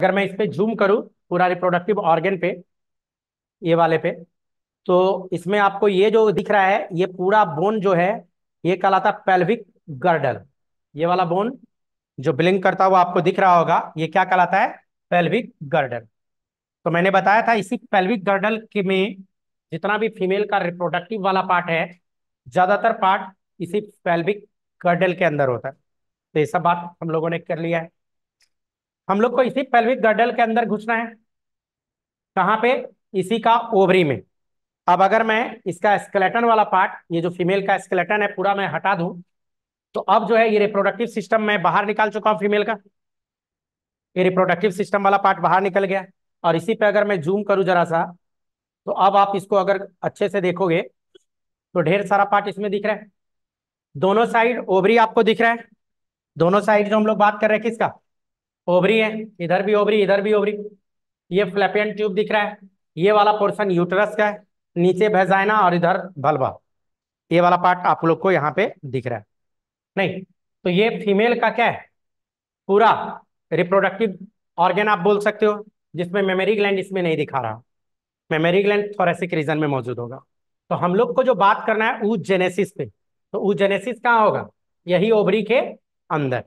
अगर मैं इस पर जूम करूँ पूरा रिप्रोडक्टिव ऑर्गेन पे, ये वाले पे तो इसमें आपको ये जो दिख रहा है, ये पूरा बोन जो है, ये कहलाता पेल्विक गर्डल ये वाला बोन जो ब्लिंक करता हुआ आपको दिख रहा होगा, ये क्या कहलाता है? पेल्विक गर्डल तो मैंने बताया था, इसी पेल्विक गर्डल के में जितना भी फीमेल का रिप्रोडक्टिव वाला पार्ट है, ज़्यादातर पार्ट इसी पेल्विक गर्डल के अंदर होता है। तो ये सब बात हम लोगों ने कर लिया है। हम लोग को इसी पेल्विक गर्डल के अंदर घुसना है। कहाँ पे? इसी का ओवरी में। अब अगर मैं इसका स्केलेटन वाला पार्ट ये जो फीमेल का स्केलेटन है, पूरा मैं हटा दूँ तो अब जो है ये रिप्रोडक्टिव सिस्टम मैं बाहर निकाल चुका हूँ फीमेल का। ये रिप्रोडक्टिव सिस्टम वाला पार्ट बाहर निकल गया। और इसी पे अगर मैं जूम करूँ जरा सा तो अब आप इसको अगर अच्छे से देखोगे तो ढेर सारा पार्ट इसमें दिख रहा है। दोनों साइड ओवरी आपको दिख रहा है। दोनों साइड जो हम लोग बात कर रहे हैं, किसका? ओवरी है, इधर भी ओवरी, इधर भी ओवरी। ये फ्लैपियन ट्यूब दिख रहा है, ये वाला पोर्शन यूटरस का है, नीचे भेजाइना और इधर भलवा। ये वाला पार्ट आप लोग को यहाँ पे दिख रहा है। नहीं तो ये फीमेल का क्या है? पूरा रिप्रोडक्टिव ऑर्गेन आप बोल सकते हो, जिसमें मेमोरी ग्लैंड इसमें नहीं दिखा रहा। मेमोरी ग्लैंड थोरेसिक रीजन में मौजूद होगा। तो हम लोग को जो बात करना है ऊ जेनेसिस पे। तो ऊ जेनेसिस कहाँ होगा? यही ओवरी के अंदर।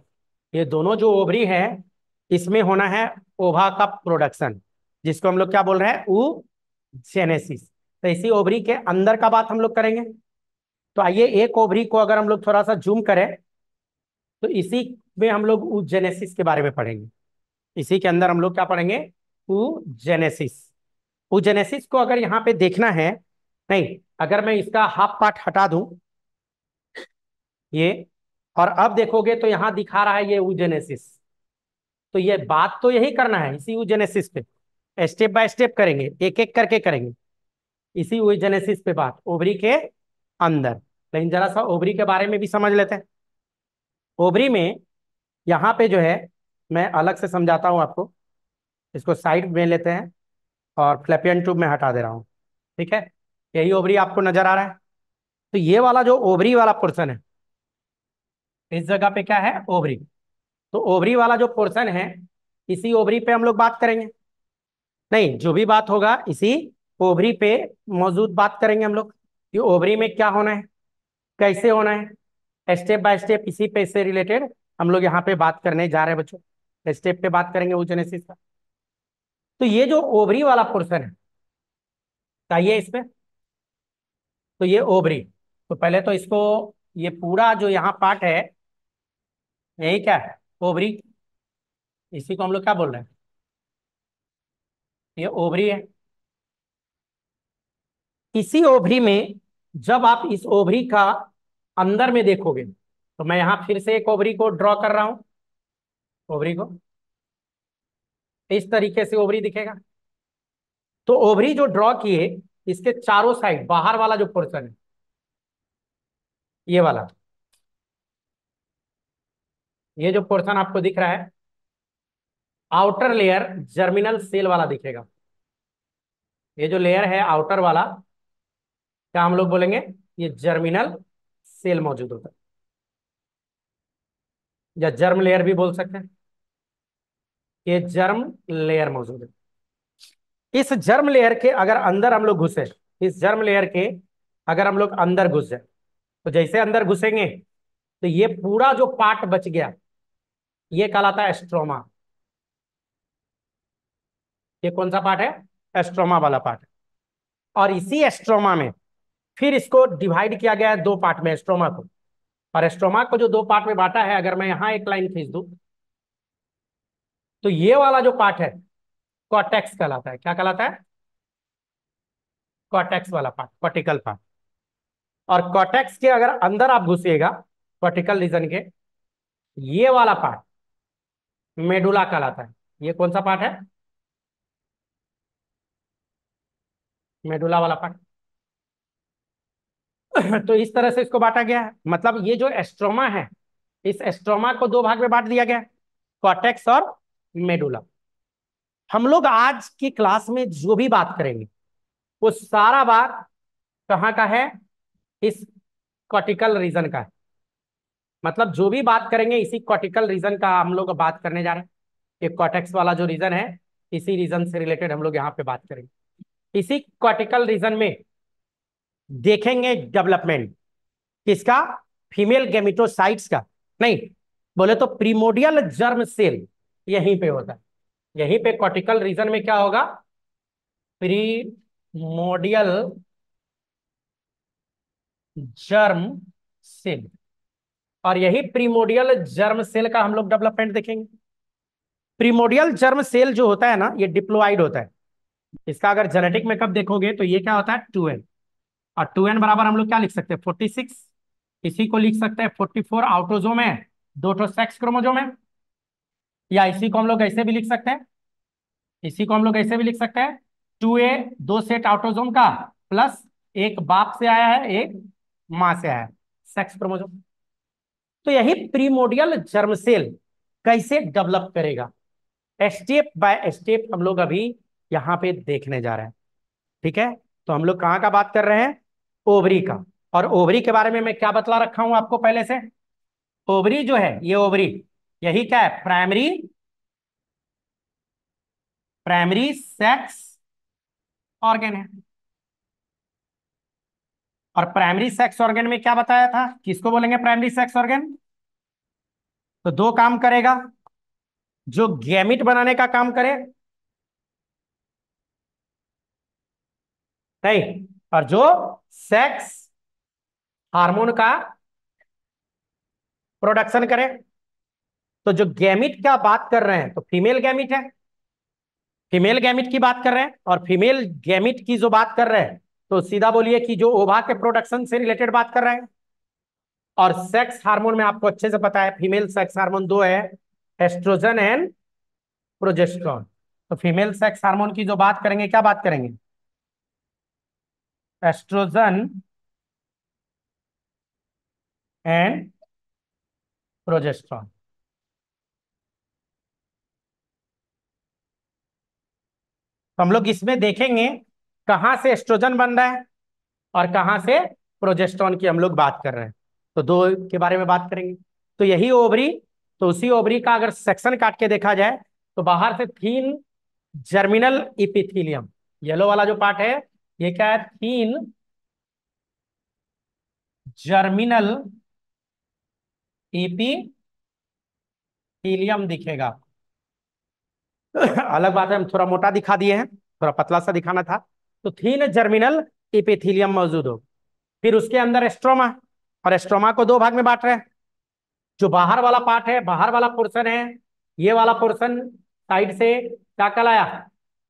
ये दोनों जो ओवरी है इसमें होना है ओभा का प्रोडक्शन, जिसको हम लोग क्या बोल रहे हैं? ऊ जेनेसिस। तो इसी ओवरी के अंदर का बात हम लोग करेंगे। तो आइए एक ओवरी को अगर हम लोग थोड़ा सा जूम करें तो इसी में हम लोग ऊ जेनेसिस के बारे में पढ़ेंगे। इसी के अंदर हम लोग क्या पढ़ेंगे? ऊ जेनेसिस। ऊ जेनेसिस को अगर यहाँ पे देखना है, नहीं, अगर मैं इसका हाफ़ पार्ट हटा दूँ, ये, और अब देखोगे तो यहाँ दिखा रहा है ये यूजेनेसिस तो ये बात तो यही करना है, इसी यूजेनेसिस पे। स्टेप बाय स्टेप करेंगे एक एक करके करेंगे। इसी यूजेनेसिस पे बात ओवरी के अंदर। लेकिन जरा सा ओवरी के बारे में भी समझ लेते हैं। ओवरी में यहाँ पे जो है, मैं अलग से समझाता हूँ आपको। इसको साइड में लेते हैं और फ्लैपियन ट्यूब में हटा दे रहा हूँ। ठीक है? यही ओवरी आपको नज़र आ रहा है। तो ये वाला जो ओवरी वाला पोर्सन है, इस जगह पे क्या है? ओवरी तो ओवरी वाला जो पोर्शन है, इसी ओवरी पे हम लोग बात करेंगे। नहीं, जो भी बात होगा, इसी ओवरी पे मौजूद बात करेंगे हम लोग कि ओवरी में क्या होना है, कैसे होना है। स्टेप बाय स्टेप इसी पे से रिलेटेड हम लोग यहाँ पे बात करने जा रहे हैं बच्चों। स्टेप पे बात करेंगे ऊजेनेसिस का। तो ये जो ओवरी वाला पोर्शन है चाहिए इस पे। तो ये ओवरी तो पहले तो इसको, ये पूरा जो यहाँ पार्ट है, यही क्या है? ओवरी, इसी को हम लोग क्या बोल रहे हैं? ये ओवरी है। इसी ओवरी में जब आप इस ओवरी का अंदर में देखोगे तो मैं यहाँ फिर से एक ओवरी को ड्रॉ कर रहा हूँ। ओवरी को। इस तरीके से ओवरी दिखेगा। तो ओवरी जो ड्रॉ किए, इसके चारों साइड, बाहर वाला जो पोर्शन है, ये वाला। ये जो पोर्शन आपको दिख रहा है आउटर लेयर जर्मिनल सेल वाला दिखेगा। ये जो लेयर है आउटर वाला, क्या हम लोग बोलेंगे? ये जर्मिनल सेल मौजूद होता है। या जर्म लेयर भी बोल सकते हैं। ये जर्म लेयर मौजूद है। इस जर्म लेयर के अगर अंदर हम लोग घुसे, इस जर्म लेयर के अगर हम लोग अंदर घुस जाए तो जैसे अंदर घुसेंगे तो ये पूरा जो पार्ट बच गया ये कहलाता है एस्ट्रोमा। ये कौन सा पार्ट है? एस्ट्रोमा वाला पार्ट। और इसी एस्ट्रोमा में फिर इसको डिवाइड किया गया है दो पार्ट में, एस्ट्रोमा को। और एस्ट्रोमा को जो दो पार्ट में बांटा है, अगर मैं यहाँ एक लाइन खींच दू तो ये वाला जो पार्ट है कॉटेक्स कहलाता है। क्या कहलाता है? कॉटेक्स वाला पार्ट कॉटिकल पार्ट और कॉटेक्स के अगर अंदर आप घुसिएगा कॉटिकल रीजन के, ये वाला पार्ट मेडुला कहलाता है। ये कौन सा पार्ट है? मेडुला वाला पार्ट तो इस तरह से इसको बांटा गया है। मतलब ये जो एस्ट्रोमा है, इस एस्ट्रोमा को दो भाग में बांट दिया गया है कॉटेक्स और मेडुला। हम लोग आज की क्लास में जो भी बात करेंगे, वो सारा बात कहाँ का है? इस कॉटिकल रीजन का है। मतलब जो भी बात करेंगे, इसी कॉटिकल रीजन का हम लोग बात करने जा रहे हैं। एक कॉटेक्स वाला जो रीजन है, इसी रीजन से रिलेटेड हम लोग यहाँ पे बात करेंगे। इसी कॉटिकल रीजन में देखेंगे डेवलपमेंट किसका? फीमेल गेमिटोसाइट्स का। नहीं, बोले तो प्रीमोडियल जर्म सेल यहीं पे होता है। यहीं पे कॉटिकल रीजन में क्या होगा? प्रीमोडियल जर्म सेल और यही प्रीमोडियल जर्म सेल का हम लोग डेवलपमेंट देखेंगे। प्रीमोडियल जर्म सेल जो होता है ना, ये डिप्लोइड होता है। इसका अगर जेनेटिक में कब देखोगे तो ये क्या होता है? टू एन और टू एन बराबर हम लोग क्या लिख सकते हैं? फोर्टी सिक्स इसी को लिख सकते हैं फोर्टी फोर आउटोजोम है, दो टो सेक्स क्रोमोजोम है। या इसी को हम लोग ऐसे भी लिख सकते हैं। इसी को हम लोग ऐसे भी लिख सकते हैं। टू ए दो सेट आउटोजोम का प्लस एक बाप से आया है, एक माँ से आया है। सेक्स क्रोमोजोम तो यही प्रीमोडियल जर्म सेल कैसे डेवलप करेगा? स्टेप बाय स्टेप हम लोग अभी यहाँ पे देखने जा रहे हैं। ठीक है? तो हम लोग कहाँ का बात कर रहे हैं? ओवरी का। और ओवरी के बारे में मैं क्या बतला रखा हूँ आपको पहले से? ओवरी जो है, ये ओवरी, यही क्या है? प्राइमरी प्राइमरी सेक्स ऑर्गेन है। और प्राइमरी सेक्स ऑर्गेन में क्या बताया था? किसको बोलेंगे प्राइमरी सेक्स ऑर्गेन तो दो काम करेगा। जो गैमिट बनाने का काम करे, नहीं, और जो सेक्स हार्मोन का प्रोडक्शन करे। तो जो गैमिट का बात कर रहे हैं? तो फीमेल गैमिट है। फीमेल गैमिट की बात कर रहे हैं और फीमेल गैमिट की जो बात कर रहे हैं तो सीधा बोलिए कि जो ओभा के प्रोडक्शन से रिलेटेड बात कर रहे हैं। और सेक्स हार्मोन में आपको अच्छे से पता है फीमेल सेक्स हार्मोन दो है एस्ट्रोजन एंड प्रोजेस्ट्रॉन तो फीमेल सेक्स हार्मोन की जो बात करेंगे, क्या बात करेंगे? एस्ट्रोजन एंड प्रोजेस्ट्रॉन तो हम लोग इसमें देखेंगे कहाँ से एस्ट्रोजन बन रहा है और कहाँ से प्रोजेस्ट्रॉन की हम लोग बात कर रहे हैं। तो दो के बारे में बात करेंगे। तो यही ओवरी तो उसी ओवरी का अगर सेक्शन काट के देखा जाए तो बाहर से थीन जर्मिनल इपिथीलियम येलो वाला जो पार्ट है, ये क्या है? थीन जर्मिनल इपिथीलियम दिखेगा। अलग बात है, हम थोड़ा मोटा दिखा दिए हैं, थोड़ा पतला सा दिखाना था। तो थीन जर्मिनल इपिथीलियम मौजूद हो। फिर उसके अंदर एस्ट्रोमा और एस्ट्रोमा को दो भाग में बांट रहे हैं। जो बाहर वाला पार्ट है, बाहर वाला पोर्शन है, ये वाला पोर्शन साइड से क्या कहलाया?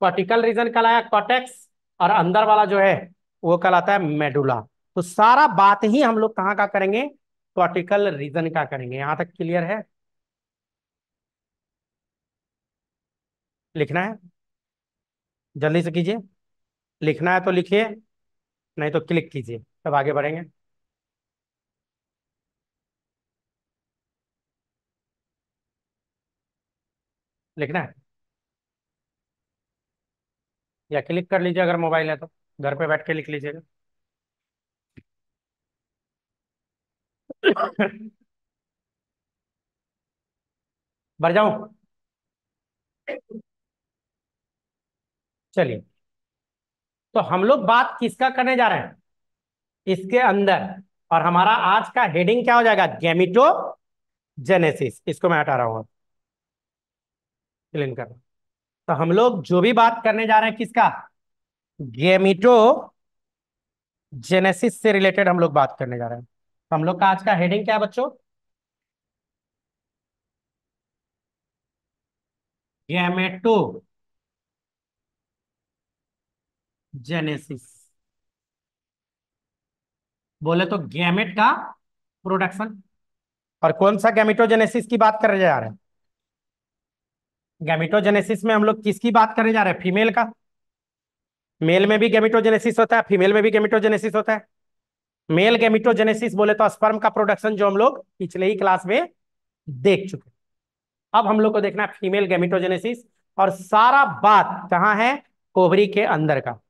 कॉटिकल रीजन कहलाया कॉटेक्स और अंदर वाला जो है, वो कहलाता है मेडुला तो सारा बात ही हम लोग कहाँ का करेंगे? कॉटिकल रीजन का करेंगे। यहाँ तक क्लियर है? लिखना है? जल्दी से कीजिए। लिखना है तो लिखिए, नहीं तो क्लिक कीजिए, तब आगे बढ़ेंगे। लिखना है? या क्लिक कर लीजिए अगर मोबाइल है तो घर पे बैठ के लिख लीजिएगा बढ़ जाऊँ? चलिए। तो हम लोग बात किसका करने जा रहे हैं? इसके अंदर। और हमारा आज का हेडिंग क्या हो जाएगा? गेमिटो जेनेसिस इसको मैं हटा रहा हूँ क्लीन कर। तो हम लोग जो भी बात करने जा रहे हैं किसका? गेमिटो जेनेसिस से रिलेटेड हम लोग बात करने जा रहे हैं। तो हम लोग का आज का हेडिंग क्या है बच्चों? गैमेटो जेनेसिस बोले तो गैमेट का प्रोडक्शन और कौन सा गैमिटोजेनेसिस की बात करने जा रहे हैं? गैमिटोजेनेसिस में हम लोग किसकी बात करने जा रहे हैं? फीमेल का। मेल में भी गैमिटोजेनेसिस होता है फीमेल में भी गैमिटोजेनेसिस होता है। मेल गैमिटोजेनेसिस बोले तो स्पर्म का प्रोडक्शन जो हम लोग पिछले ही क्लास में देख चुके अब हम लोग को देखना है फीमेल गैमिटोजेनेसिस और सारा बात कहाँ है? ओवरी के अंदर का।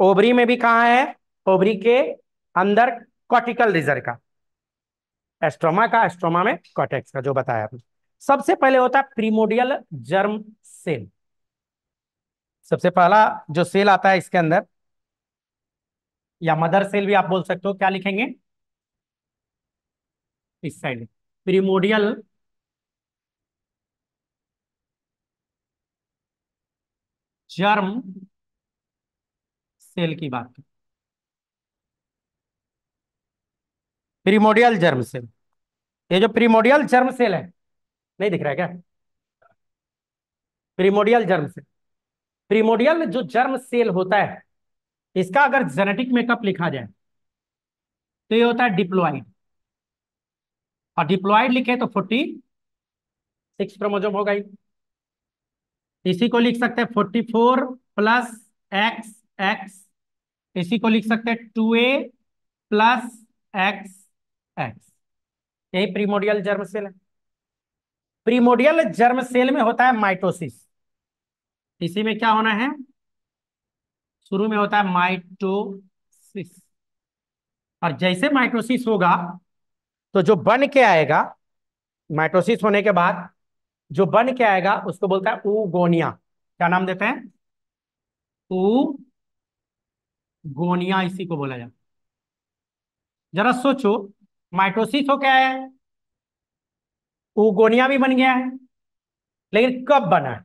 ओवरी में भी कहा है? ओबरी के अंदर कॉटिकल रिजर का। एस्ट्रोमा का, एस्ट्रोमा में कॉटेक्स का, जो बताया आपने। सबसे पहले होता है प्रीमोडियल जर्म सेल। सबसे पहला जो सेल आता है इसके अंदर, या मदर सेल भी आप बोल सकते हो, क्या लिखेंगे? इस साइड प्रीमोडियल जर्म सेल की बात प्रीमोडियल जर्म सेल ये जो प्रीमोडियल जर्म सेल है, नहीं दिख रहा है क्या? प्रीमोडियल जर्म सेल प्रीमोडियल जो जर्म सेल होता है, इसका अगर जेनेटिक मेकअप लिखा जाए तो ये होता है डिप्लॉइड और डिप्लॉइड लिखे तो फोर्टी सिक्स क्रोमोजोम होगा इसी को लिख सकते हैं forty four plus X X इसी को लिख सकते हैं two A plus X X यही प्रीमोडियल जर्म सेल है। प्रीमोडियल जर्म सेल में होता है माइटोसिस इसी में क्या होना है? शुरू में होता है माइटोसिस और जैसे माइटोसिस होगा तो जो बन के आएगा माइटोसिस होने के बाद, जो बन के आएगा, उसको बोलता है उगोनिया क्या नाम देते हैं? उगोनिया इसी को बोला जाता जरा सोचो, माइटोसिस हो क्या है? उगोनिया भी बन गया है, लेकिन कब बना? है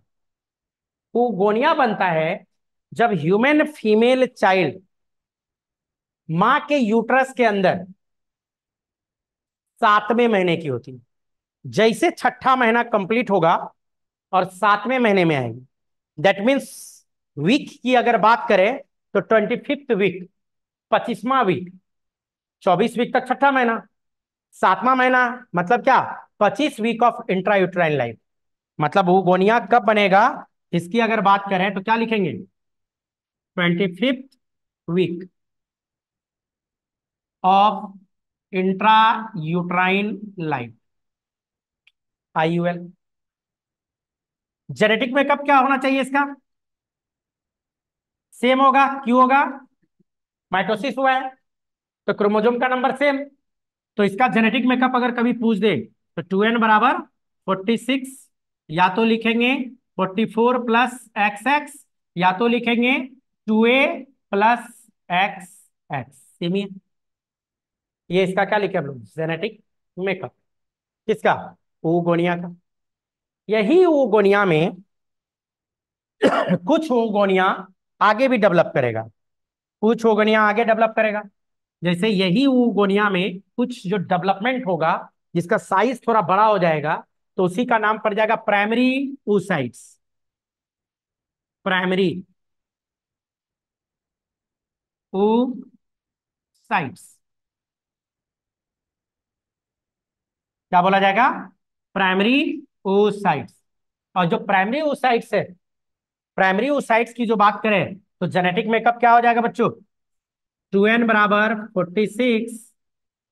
उगोनिया बनता है जब ह्यूमन फीमेल चाइल्ड माँ के यूट्रस के अंदर सातवें महीने की होती है। जैसे छठा महीना कंप्लीट होगा और सातवें महीने में आएगी। दैट मीन्स वीक की अगर बात करें तो ट्वेंटी फिफ्थ वीक, पच्चीसवा वीक, चौबीस वीक तक छठा महीना, सातवां महीना मतलब क्या? पच्चीस वीक ऑफ़ इंट्रायूट्राइन लाइफ। मतलब वो गोनिया कब बनेगा? इसकी अगर बात करें तो क्या लिखेंगे? Twenty fifth week of intra uterine life. IUL. Genetic makeup क्या होना चाहिए इसका? सेम होगा क्यों होगा माइटोसिस हुआ है तो क्रोमोजोम का नंबर सेम तो इसका जेनेटिक मेकअप अगर कभी पूछ दे तो टू एन बराबर फोर्टी सिक्स या तो लिखेंगे forty four plus X X या तो लिखेंगे two A plus X X semi ये इसका क्या लिखे हम लोग? जेनेटिक मेकअप किसका? ऊगोनिया का। यही ऊगोनिया में कुछ ऊगोनिया आगे भी डेवलप करेगा। कुछ ऊगोनिया आगे डेवलप करेगा। जैसे यही ऊगोनिया में कुछ जो डेवलपमेंट होगा, जिसका साइज़ थोड़ा बड़ा हो जाएगा तो उसी का नाम पड़ जाएगा प्राइमरी ऊसाइट्स प्राइमरी साइट्स क्या बोला जाएगा? प्राइमरी ओसाइट्स और जो प्राइमरी ओसाइट्स है प्राइमरी ओसाइट्स की जो बात करें तो जेनेटिक मेकअप क्या हो जाएगा बच्चों? टू एन बराबर forty six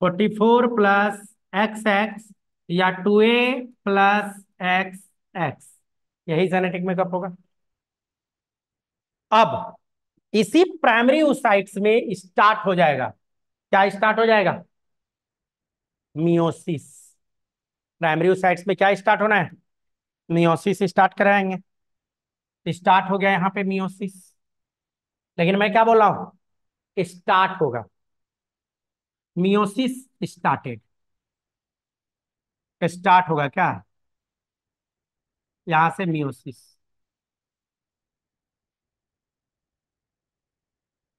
forty four plus X X या two A plus X X यही जेनेटिक मेकअप होगा। अब इसी प्राइमरी ओसाइट्स में स्टार्ट हो जाएगा। क्या स्टार्ट हो जाएगा? मियोसिस प्राइमरी ओसाइट्स में क्या स्टार्ट होना है? मियोसिस स्टार्ट कराएँगे। स्टार्ट हो गया यहाँ पे मियोसिस लेकिन मैं क्या बोल रहा हूँ? स्टार्ट होगा। मियोसिस स्टार्टेड स्टार्ट होगा क्या? यहाँ से मियोसिस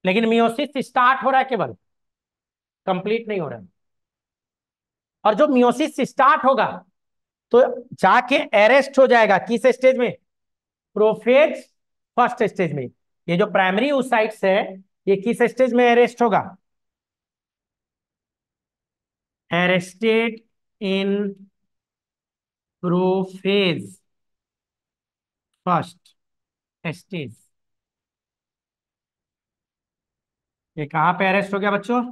लेकिन मियोसिस स्टार्ट हो रहा है केवल। कंप्लीट नहीं हो रहा है। और जो मियोसिस स्टार्ट होगा तो जाके अरेस्ट हो जाएगा। किस स्टेज में? प्रोफेज फ़र्स्ट स्टेज में। ये जो प्राइमरी साइट्स है, ये किस स्टेज में अरेस्ट होगा? Arrested in prophase first stage ये कहाँ पे अरेस्ट हो गया बच्चों?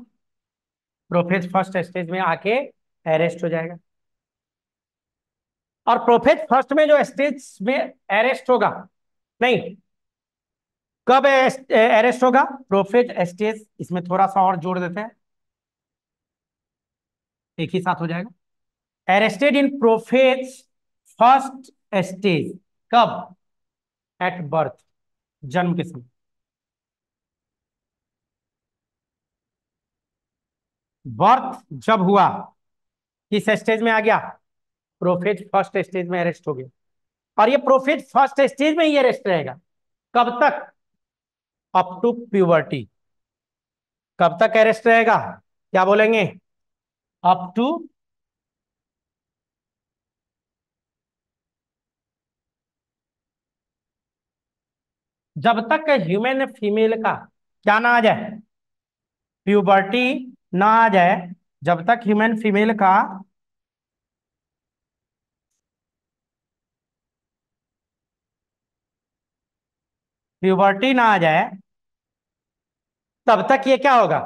प्रोफेज फ़र्स्ट स्टेज में आके अरेस्ट हो जाएगा। और प्रोफेज फ़र्स्ट में जो स्टेज में अरेस्ट होगा, नहीं, कब अरेस्ट होगा? प्रोफेज स्टेज इसमें थोड़ा सा और जोड़ देते हैं। एक ही साथ हो जाएगा। Arrested in prophase first stage कब? एट बर्थ जन्म के समय। बर्थ जब हुआ, किस स्टेज में आ गया? प्रोफेज फ़र्स्ट स्टेज में अरेस्ट हो गया। और ये प्रोफेज फ़र्स्ट स्टेज में ही अरेस्ट रहेगा। कब तक? अप टू प्यूबर्टी कब तक अरेस्ट रहेगा? क्या बोलेंगे? अप टू जब तक ह्यूमन फीमेल का क्या ना आ जाए? प्यूबर्टी ना आ जाए, जब तक ह्यूमन फीमेल का प्यूबर्टी ना आ जाए, तब तक ये क्या होगा?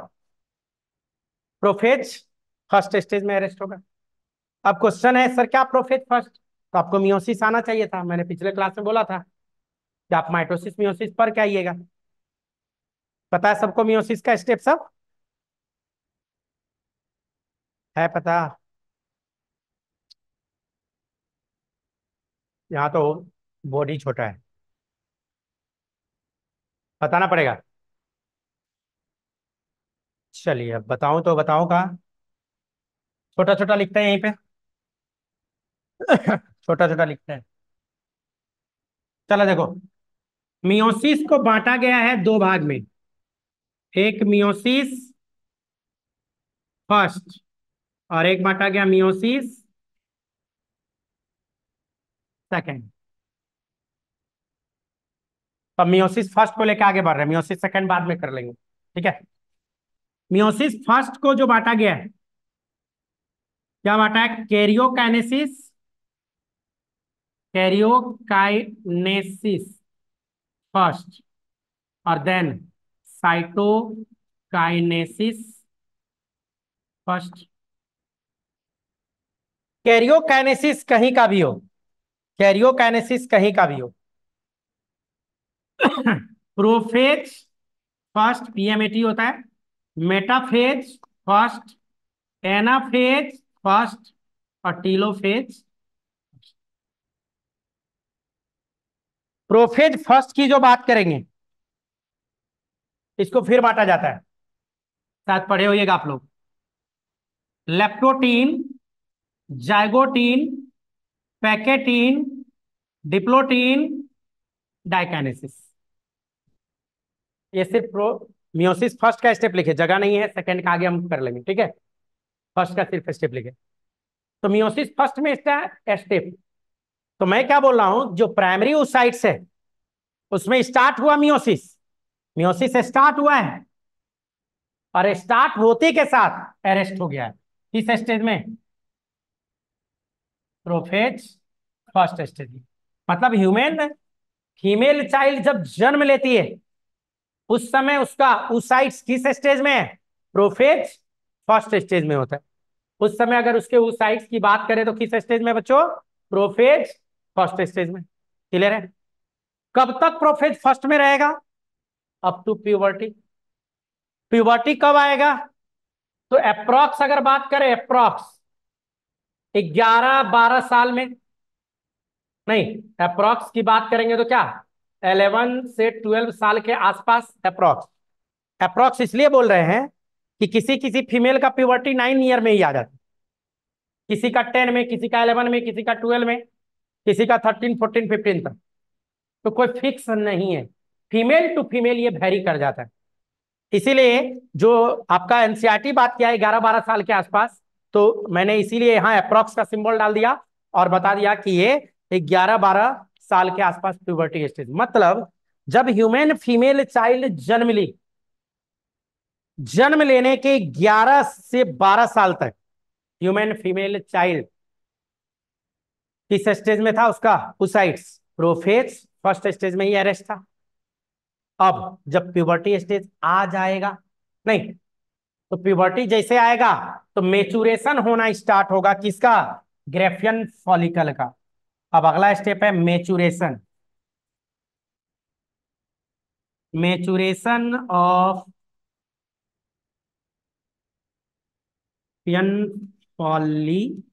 प्रोफेज फ़र्स्ट स्टेज में अरेस्ट होगा। अब क्वेश्चन है सर क्या प्रोफेज फ़र्स्ट तो आपको मियोसिस आना चाहिए था। मैंने पिछले क्लास में बोला था कि आप माइटोसिस मियोसिस पर क्या आइएगा? पता है सबको मियोसिस का स्टेप सब? है पता? यहाँ तो बॉडी छोटा है। बताना पड़ेगा। चलिए, अब बताऊँ तो बताऊँ कहा? छोटा छोटा लिखते हैं यहीं पे। छोटा छोटा लिखते हैं। चलो देखो, मियोसिस को बांटा गया है दो भाग में। एक मियोसिस फ़र्स्ट और एक बांटा गया मियोसिस सेकंड। तो मियोसिस फ़र्स्ट को लेकर आगे बढ़ रहे हैं। मियोसिस सेकंड बाद में कर लेंगे। ठीक है? मियोसिस फ़र्स्ट को जो बांटा गया है, क्या बांटा है? कैरियोकाइनेसिस कैरियोकाइनेसिस फ़र्स्ट और देन साइटोकाइनेसिस फ़र्स्ट कैरियोकाइनेसिस कहीं का भी हो कैरियोकाइनेसिस कहीं का भी हो प्रोफेज फ़र्स्ट पीएमएटी होता है। मेटाफेज फ़र्स्ट, एनाफेज फ़र्स्ट और टीलोफेज प्रोफेज फ़र्स्ट की जो बात करेंगे, इसको फिर बांटा जाता है। शायद पढ़े होइएगा आप लोग। Leptotene, zygotene, pachytene, diplotene, diakinesis. ये सिर्फ़ प्रो मियोसिस फ़र्स्ट का स्टेप लिखे, जगह नहीं है सेकंड का आगे हम कर लेंगे, ठीक है? फ़र्स्ट का सिर्फ़ स्टेप लिखे। तो मियोसिस फ़र्स्ट में इसका स्टेप तो मैं क्या बोल रहा हूँ, जो प्राइमरी उस साइड से, उसमें स्टार्ट हुआ मियोसिस मियोसिस स्टार्ट हुआ है। और स्टार्ट होते के साथ अरेस्ट हो गया है। किस स्टेज में? प्रोफेज फ़र्स्ट स्टेज मतलब ह्यूमन फीमेल चाइल्ड जब जन्म लेती है उस समय उसका, उस साइड किस स्टेज में है? प्रोफेज फ़र्स्ट स्टेज में होता है। उस समय अगर उसके उस साइड्स की बात करें तो किस स्टेज में बच्चों? प्रोफेज फ़र्स्ट स्टेज में। क्लियर है? कब तक प्रोफेज फ़र्स्ट में रहेगा? अप टू प्यूबर्टी प्यूबर्टी कब आएगा? तो अप्रोक्स अगर बात करें अप्रोक्स ग्यारह बारह साल में। नहीं अप्रोक्स की बात करेंगे तो क्या? एलेवन से ट्वेल्व साल के आसपास अप्रोक्स। अप्रोक्स इसलिए बोल रहे हैं कि किसी किसी फीमेल का प्यूबर्टी नाइन ईयर में ही आ जाता किसी का टेन में, किसी का इलेवन में, किसी का ट्वेल्व में, किसी का थर्टीन फोर्टीन फिफ्टीन तक। तो कोई फिक्स नहीं है। फीमेल टू फीमेल ये वेरी कर जाता है। इसीलिए जो आपका एनसीआरटी बात किया है ग्यारह बारह साल के आसपास तो मैंने इसीलिए यहाँ अप्रोक्स का सिंबल डाल दिया और बता दिया कि ये ग्यारह बारह साल के आसपास प्यूबर्टी स्टेज मतलब जब ह्यूमन फीमेल चाइल्ड जन्म ली, जन्म लेने के 11 से 12 साल तक ह्यूमन फीमेल चाइल्ड किस स्टेज में था उसका? उसाइड्स प्रोफेज फ़र्स्ट स्टेज में ही अरेस्ट था। अब, जब प्यूबर्टी स्टेज आ जाएगा, नहीं तो प्यूबर्टी जैसे आएगा तो मेचुरेशन होना स्टार्ट होगा किसका? ग्रेफियन फॉलिकल का। अब अगला स्टेप है मेचुरेशन मेचुरेशन ऑफ़ पियन फॉलिकल्स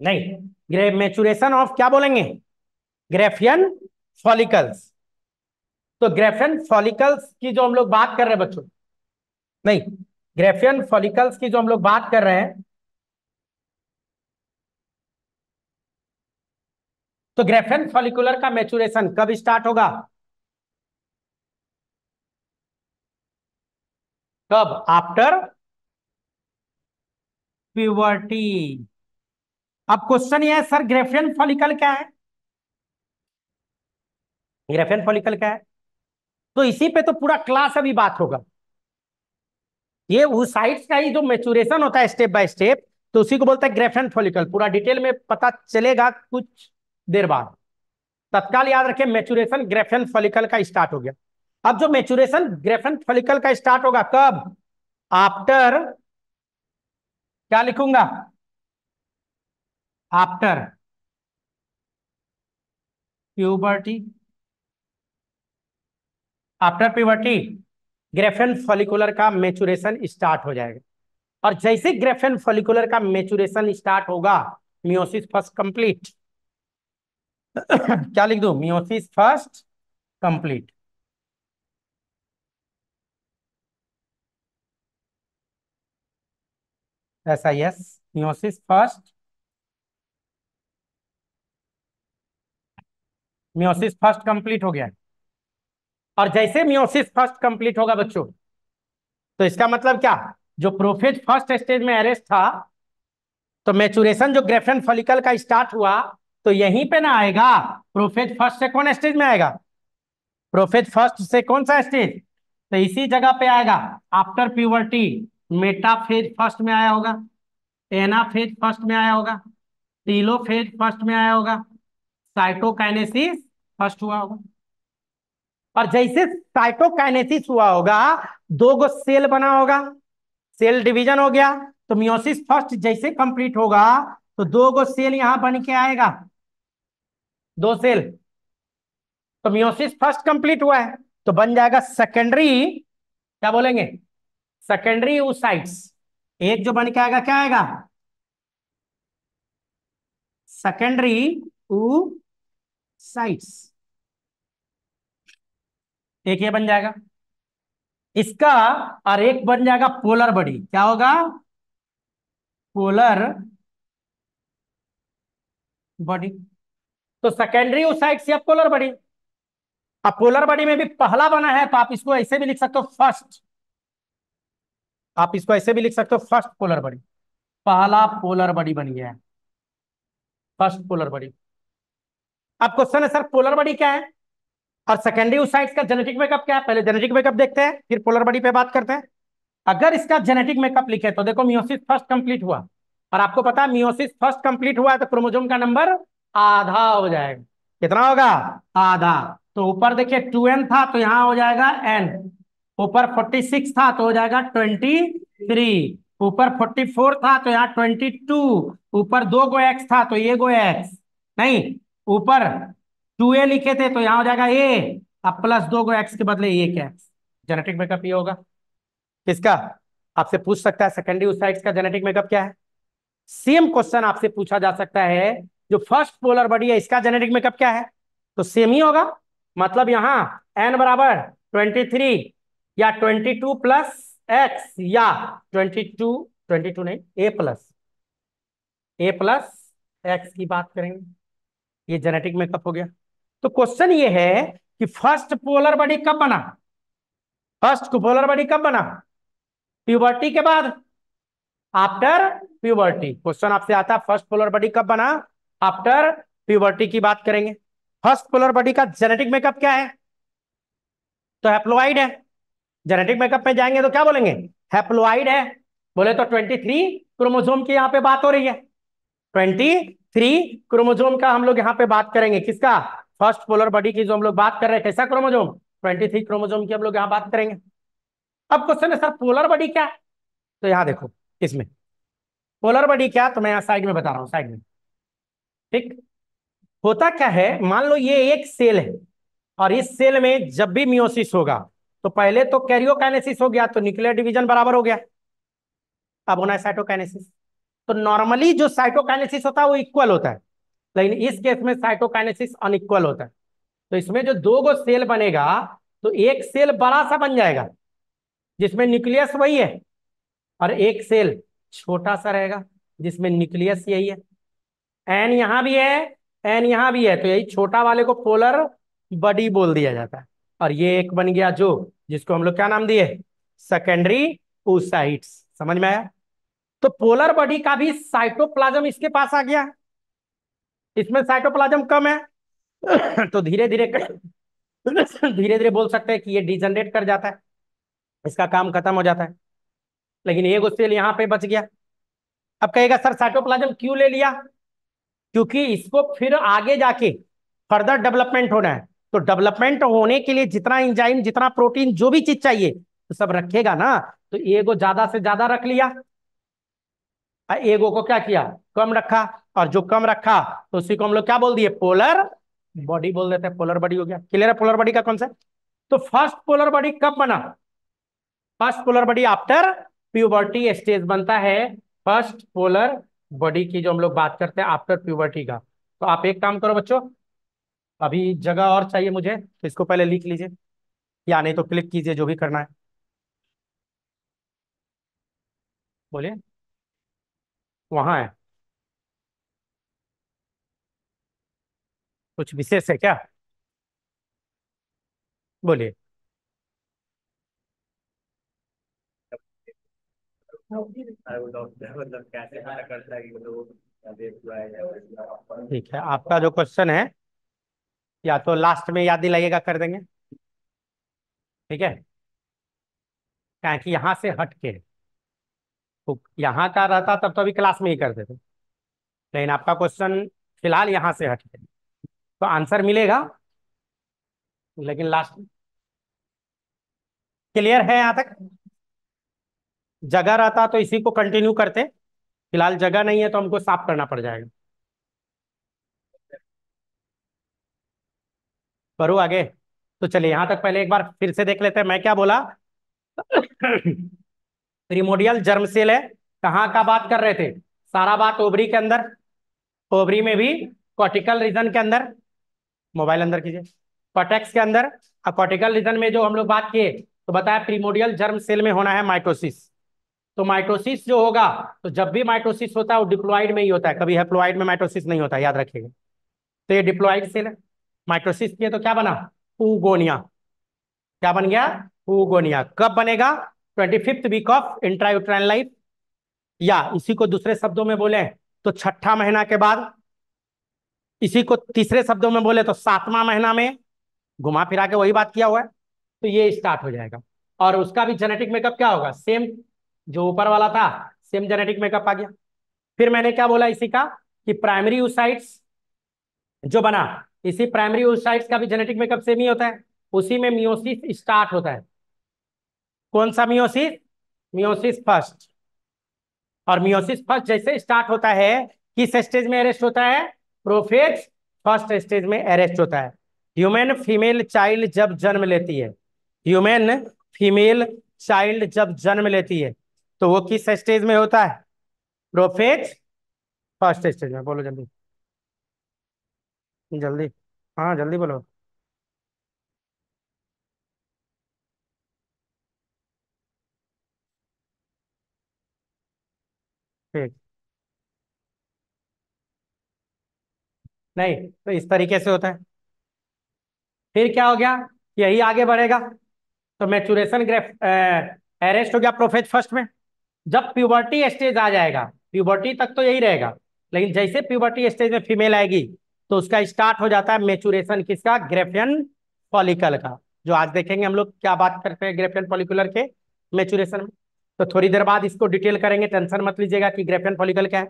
नहीं मेचुरेशन ऑफ़ क्या बोलेंगे? ग्रेफियन फॉलिकल्स तो ग्रेफियन फॉलिकल्स की जो हम लोग बात कर रहे हैं बच्चों, नहीं ग्रेफियन फॉलिकल्स की जो हम लोग बात कर रहे हैं तो ग्रेफियन फॉलिकुलर का मेचुरेशन कब स्टार्ट होगा? कब? आफ्टर प्यूबर्टी अब क्वेश्चन ये है सर ग्रेफियन फॉलिकल क्या है? ग्रेफेन फॉलिकल क्या है? तो इसी पे तो पूरा क्लास अभी बात होगा। ये साइड्स का ही जो मेचुरेशन होता है स्टेप बाय स्टेप तो उसी को बोलता है ग्रेफेन फॉलिकल पूरा डिटेल में पता चलेगा कुछ। देर बाद। तत्काल याद रखें मेचुरेशन ग्रेफियन फॉलिकल का स्टार्ट हो गया। अब जो मेचुरेशन ग्रेफियन फॉलिकल का स्टार्ट होगा, कब? आफ्टर क्या लिखूँगा? After puberty after puberty graafian follicular का मेचुरेशन स्टार्ट हो जाएगा। और जैसे ग्रेफेन फॉलिकुलर का मेचुरेशन स्टार्ट होगा मियोसिस फ़र्स्ट कंप्लीट क्या लिख दू? मियोसिस फ़र्स्ट कंप्लीट ऐसा yes meiosis first meiosis first complete हो गया। और जैसे मियोसिस फ़र्स्ट कंप्लीट होगा बच्चों तो इसका मतलब क्या? जो प्रोफेज फ़र्स्ट स्टेज में अरेस्ट था तो मैचुरेशन जो ग्रेफन फॉलिकल का स्टार्ट हुआ तो यहीं पे ना आएगा प्रोफेज फ़र्स्ट से कौन स्टेज में आएगा? प्रोफेज फ़र्स्ट से कौन सा स्टेज तो इसी जगह पे आएगा आफ्टर प्यूबर्टी मेटाफेज फ़र्स्ट में आया होगा एनाफेज फ़र्स्ट में आया होगा टीलोफेज फ़र्स्ट में आया होगा साइटोकाइनेसिस फ़र्स्ट हुआ होगा। और जैसे साइटोकाइनेसिस हुआ होगा, दो गो सेल बना होगा सेल डिवीज़न हो गया तो मियोसिस फ़र्स्ट जैसे कंप्लीट होगा तो दो गो सेल यहाँ बन के आएगा। दो सेल। तो मियोसिस फ़र्स्ट कंप्लीट हुआ है तो बन जाएगा सेकेंडरी क्या बोलेंगे? सेकेंडरी साइट्स एक जो बन के आएगा, क्या आएगा? सेकेंडरी साइट्स एक ये बन जाएगा। इसका और एक बन जाएगा पोलर बॉडी। क्या होगा? Polar body. तो सेकेंडरी साइड से पोलर बॉडी अब पोलर बॉडी में भी पहला बना है तो आप इसको ऐसे भी लिख सकते हो फ़र्स्ट आप इसको ऐसे भी लिख सकते हो फ़र्स्ट पोलर बॉडी पहला पोलर बॉडी बन गया है। फ़र्स्ट पोलर बॉडी अब क्वेश्चन है सर पोलर बॉडी क्या है? और सेकेंडरी साइट्स का जेनेटिक मेकअप क्या है? पहले जेनेटिक मेकअप देखते हैं, फिर पोलर बॉडी पे बात करते हैं। अगर इसका जेनेटिक मेकअप लिखे तो देखो मियोसिस फ़र्स्ट कंप्लीट हुआ। और आपको पता है मियोसिस फ़र्स्ट कंप्लीट हुआ है तो क्रोमोजोम का नंबर आधा हो जाएगा। कितना होगा? आधा। तो ऊपर देखिए टू एन था तो यहाँ हो जाएगा एन ऊपर फोर्टी सिक्स था तो हो जाएगा ट्वेंटी थ्री ऊपर फोर्टी फोर था तो यहाँ ट्वेंटी टू ऊपर दो गो एक्स था तो ये गो एक्स नहीं, ऊपर टू ए लिखे थे तो यहाँ हो जाएगा ए अब प्लस दो गो एक्स के बदले ए क्या जेनेटिक मेकअप ये होगा। किसका? आपसे पूछ सकता है सेकेंडरी साइड्स का जेनेटिक मेकअप क्या है? सेम क्वेश्चन आपसे पूछा जा सकता है जो फ़र्स्ट पोलर बॉडी है, इसका जेनेटिक मेकअप क्या है? तो सेम ही होगा। मतलब यहाँ एन बराबर ट्वेंटी थ्री या ट्वेंटी टू प्लस एक्स या ट्वेंटी टू ट्वेंटी टू नहीं A plus A plus X की बात करेंगे। ये जेनेटिक मेकअप हो गया। तो क्वेश्चन ये है कि फ़र्स्ट पोलर बॉडी कब बना? फ़र्स्ट पोलर बॉडी कब बना? प्यूबर्टी के बाद? आफ्टर प्यूबर्टी क्वेश्चन आपसे आता फ़र्स्ट पोलर बॉडी कब बना? आफ्टर प्यूबर्टी की बात करेंगे। फ़र्स्ट पोलर बॉडी का जेनेटिक मेकअप क्या है? तो हैप्लोइड है। जेनेटिक मेकअप में जाएँगे तो क्या बोलेंगे? हैप्लोइड है। बोले तो 23 क्रोमोसोम की यहाँ पे बात हो रही है। 23 क्रोमोसोम का हम लोग यहाँ पे बात करेंगे। किसका? फ़र्स्ट पोलर बॉडी की जो हम लोग बात कर रहे हैं कैसा क्रोमोजोम ट्वेंटी थ्री क्रोमोजोम की हम लोग यहाँ बात करेंगे। अब क्वेश्चन है, सर पोलर बॉडी क्या तो यहाँ देखो, इसमें। पोलर बॉडी क्या तो मैं यहाँ साइड में बता रहा हूँ साइड में। ठीक? होता क्या है? मान लो ये एक सेल है, और इस सेल में जब भी मियोसिस होगा तो पहले तो कैरियोकाइनेसिस हो गया तो न्यूक्लियर डिवीज़न बराबर हो गया। अब होना है साइटोकाइनेसिस तो नॉर्मली जो साइटोकाइनेसिस होता है, वो इक्वल होता है। लेकिन इस केस में साइटोकाइनेसिस अनइक्वल होता है। तो इसमें जो दो गो सेल बनेगा तो एक सेल बड़ा सा बन जाएगा, जिसमें न्यूक्लियस वही है, और एक सेल छोटा सा रहेगा, जिसमें न्यूक्लियस यही है। एन यहाँ भी है, एन यहाँ भी है। तो यही छोटा वाले को पोलर बडी बोल दिया जाता है। और ये एक बन गया जो, जिसको हम लोग क्या नाम दिए? सेकेंडरी ऊसाइट्स समझ में आया? तो पोलर बॉडी का भी साइटोप्लाज्म इसके पास आ गया। इसमें साइटोप्लाज्म कम है। तो धीरे धीरे धीरे धीरे बोल सकते हैं कि ये डिजनरेट कर जाता है। इसका काम खत्म हो जाता है। लेकिन ये सेल यहाँ पे बच गया। अब कहेगा, सर साइटोप्लाज्म क्यों ले लिया? क्योंकि इसको फिर आगे जाके फर्दर डेवलपमेंट होना है। तो डेवलपमेंट होने के लिए जितना इंजाइम जितना प्रोटीन जो भी चीज़ चाहिए तो सब रखेगा ना। तो एगो ज़्यादा से ज़्यादा रख लिया। एगो को क्या किया? कम रखा। और जो कम रखा तो उसी को हम लोग क्या बोल दिए? पोलर बॉडी बोल देते हैं। पोलर बॉडी हो गया। क्लियर है पोलर बॉडी का कौन सा तो फ़र्स्ट पोलर बॉडी कब बना? First polar body after puberty stage बनता है। फ़र्स्ट पोलर बॉडी की जो हम लोग बात करते हैं आफ्टर प्यूबर्टी का। तो आप एक काम करो बच्चों, अभी जगह और चाहिए मुझे तो इसको पहले लिख लीजिए, या नहीं तो क्लिक कीजिए, जो भी करना है। बोलिए। वहाँ है। कुछ विशेष है क्या? बोलिए। ठीक है, आपका जो क्वेश्चन है, या तो लास्ट में याद लगेगा कर देंगे। ठीक है? क्या कि यहाँ से हट के तो यहाँ का रहता तब तो अभी क्लास में ही करते थे। लेकिन आपका क्वेश्चन फ़िलहाल यहाँ से हट के तो आंसर मिलेगा, लेकिन लास्ट क्लियर है यहाँ तक? जगह रहता तो इसी को कंटिन्यू करते। फ़िलहाल जगह नहीं है तो हमको साफ़ करना पड़ जाएगा। करूँ आगे? तो चलिए, यहाँ तक पहले एक बार फिर से देख लेते हैं, मैं क्या बोला? प्रीमोडियल जर्म सेल है। कहाँ का बात कर रहे थे? सारा बात ओबरी के अंदर, ओबरी में भी कॉटिकल रीजन के अंदर। मोबाइल अंदर कीजिए। कॉटेक्स के अंदर। कॉटिकल रीजन में जो हम लोग बात किए तो बताया प्रीमोडियल जर्म सेल में होना है माइटोसिस तो माइटोसिस जो होगा तो जब भी माइटोसिस होता है, वो डिप्लॉइड में ही होता है। कभी हैप्लॉइड में माइटोसिस नहीं होता, याद रखिएगा। तो ये डिप्लॉइड सेल है। माइटोसिस किए तो क्या बना? पूगोनिया क्या बन गया? पूगोनिया कब बनेगा? Twenty fifth week of intrauterine life या इसी को दूसरे शब्दों में बोले तो छठा महीना के बाद। इसी को तीसरे शब्दों में बोले तो सातवां महीना में। घुमा फिरा के वही बात किया हुआ है। तो ये स्टार्ट हो जाएगा। और उसका भी जेनेटिक मेकअप क्या होगा? सेम जो ऊपर वाला था सेम जेनेटिक मेकअप आ गया। फिर मैंने क्या बोला इसी का कि प्राइमरी यूसाइट्स जो बना, इसी प्राइमरी यूसाइट्स का भी जेनेटिक मेकअप सेम ही होता है। उसी में मियोसिस स्टार्ट होता है। कौन सा मियोसिस मियोसिस फ़र्स्ट और मियोसिस फ़र्स्ट जैसे स्टार्ट होता है, किस स्टेज में अरेस्ट होता है? प्रोफेज फ़र्स्ट स्टेज में अरेस्ट होता है। ह्यूमन फीमेल चाइल्ड जब जन्म लेती है। ह्यूमन फीमेल चाइल्ड जब जन्म लेती है। तो वो किस स्टेज में होता है? प्रोफेज फ़र्स्ट स्टेज में, बोलो जल्दी। जल्दी। हाँ जल्दी बोलो। ठीक। नहीं तो इस तरीके से होता है। फिर क्या हो गया? यही आगे बढ़ेगा। तो मैचुरेशन ग्रेफ अरेस्ट हो गया प्रोफेज फ़र्स्ट में। जब प्यूबर्टी स्टेज आ जाएगा प्यूबर्टी तक तो यही रहेगा, लेकिन जैसे प्यूबर्टी स्टेज में फीमेल आएगी तो उसका स्टार्ट हो जाता है मेचुरेशन किसका? ग्रेफियन फॉलिकल का। जो आज देखेंगे हम लोग क्या बात करते हैं ग्रेफियन फॉलिकुलर के मेचुरेशन में। तो थोड़ी देर बाद इसको डिटेल करेंगे टेंशन मत लीजिएगा कि ग्रेफियन फॉलिकल क्या है।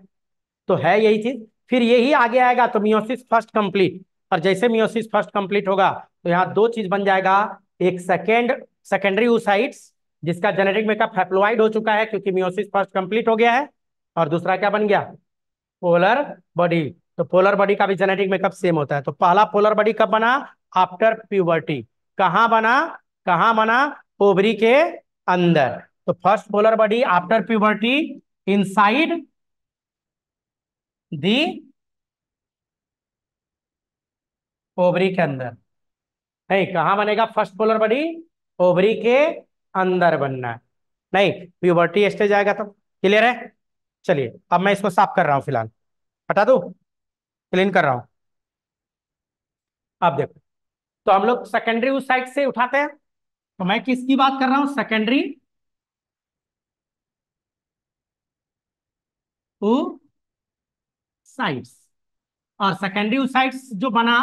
तो है यही चीज़। फिर यही आगे आएगा तो मियोसिस फ़र्स्ट कंप्लीट और जैसे मियोसिस फ़र्स्ट कंप्लीट होगा तो यहाँ दो चीज़ बन जाएगा, एक सेकेंड सेकेंडरी ऊसाइट्स जिसका जेनेटिक मेकअप हैप्लोइड हो चुका है, क्योंकि मियोसिस फ़र्स्ट कंप्लीट हो गया है। और दूसरा क्या बन गया? पोलर बॉडी तो पोलर बॉडी का भी जेनेटिक मेकअप सेम होता है। तो पहला पोलर बॉडी कब बना? आफ्टर प्यूबर्टी कहाँ बना? कहाँ बना? ओवरी के अंदर। तो first polar body after puberty inside the ovary के अंदर। नहीं, कहाँ बनेगा फ़र्स्ट पोलर बॉडी ओवरी के अंदर बनना है। नहीं प्यूबर्टी स्टेज आएगा तब क्लियर है? चलिए, अब मैं इसको साफ़ कर रहा हूँ फ़िलहाल। हटा दू? क्लीन कर रहा हूँ। अब देखो तो हम लोग सेकेंडरी उस साइड से उठाते हैं। तो मैं किसकी बात कर रहा हूँ? सेकेंडरी साइड्स और सेकेंडरी साइड्स जो बना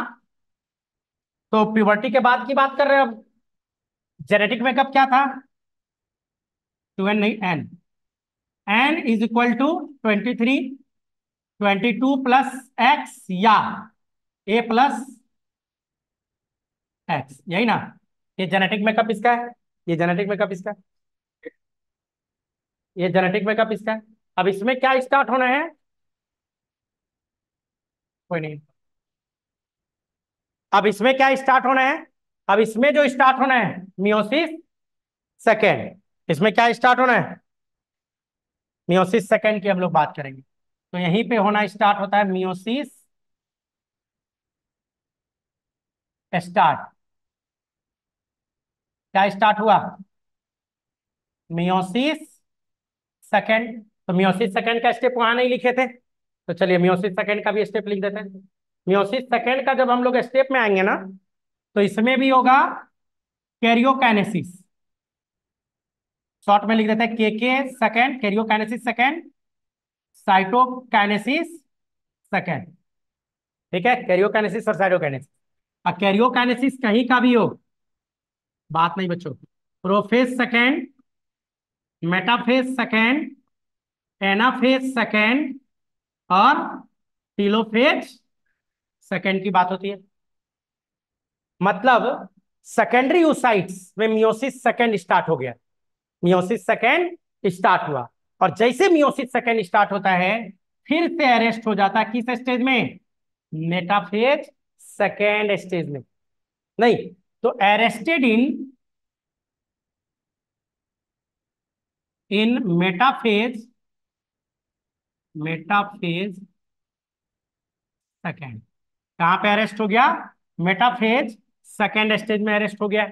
तो प्यूबर्टी के बाद की बात कर रहे हैं अब जेनेटिक मेकअप क्या था? टू एन नहीं n n is equal to twenty three twenty two plus X या. ए प्लस एक्स यही ना? ये जेनेटिक मेकअप इसका है? ये जेनेटिक मेकअप इसका है? ये जेनेटिक मेकअप इसका है? अब इसमें क्या स्टार्ट होना है? कोई नहीं। अब इसमें क्या स्टार्ट होना है? अब इसमें जो स्टार्ट होना है मियोसिस सेकेंड इसमें क्या स्टार्ट होना है? मियोसिस सेकेंड की हम लोग बात करेंगे। तो यहीं पे होना स्टार्ट होता है मियोसिस स्टार्ट क्या स्टार्ट हुआ? मियोसिस सेकेंड तो मियोसिस सेकेंड का स्टेप वहाँ नहीं लिखे थे। तो चलिए मियोसिस सेकेंड का भी स्टेप लिख देते हैं। मियोसिस सेकेंड का जब हम लोग स्टेप में आएँगे ना तो इसमें भी होगा कैरियोकाइनेसिस। शॉर्ट में लिख देते हैं के के second karyokinesis second cytokinesis second ठीक है? कैरियोकाइनेसिस और साइटोकाइनेसिस अब कैरियोकाइनेसिस कहीं का भी हो, बात नहीं बच्चों। Prophase second metaphase second anaphase second और टीलोफेज सेकेंड की बात होती है। मतलब सेकेंडरी ओसाइट्स में मियोसिस सेकेंड स्टार्ट हो गया। मियोसिस सेकेंड स्टार्ट हुआ। और जैसे मियोसिस सेकेंड स्टार्ट होता है, फिर से अरेस्ट हो जाता है किस स्टेज में? मेटाफेज सेकेंड स्टेज में। नहीं तो arrested in in metaphase metaphase second कहाँ पे अरेस्ट हो गया? मेटाफेज सेकेंड स्टेज में अरेस्ट हो गया।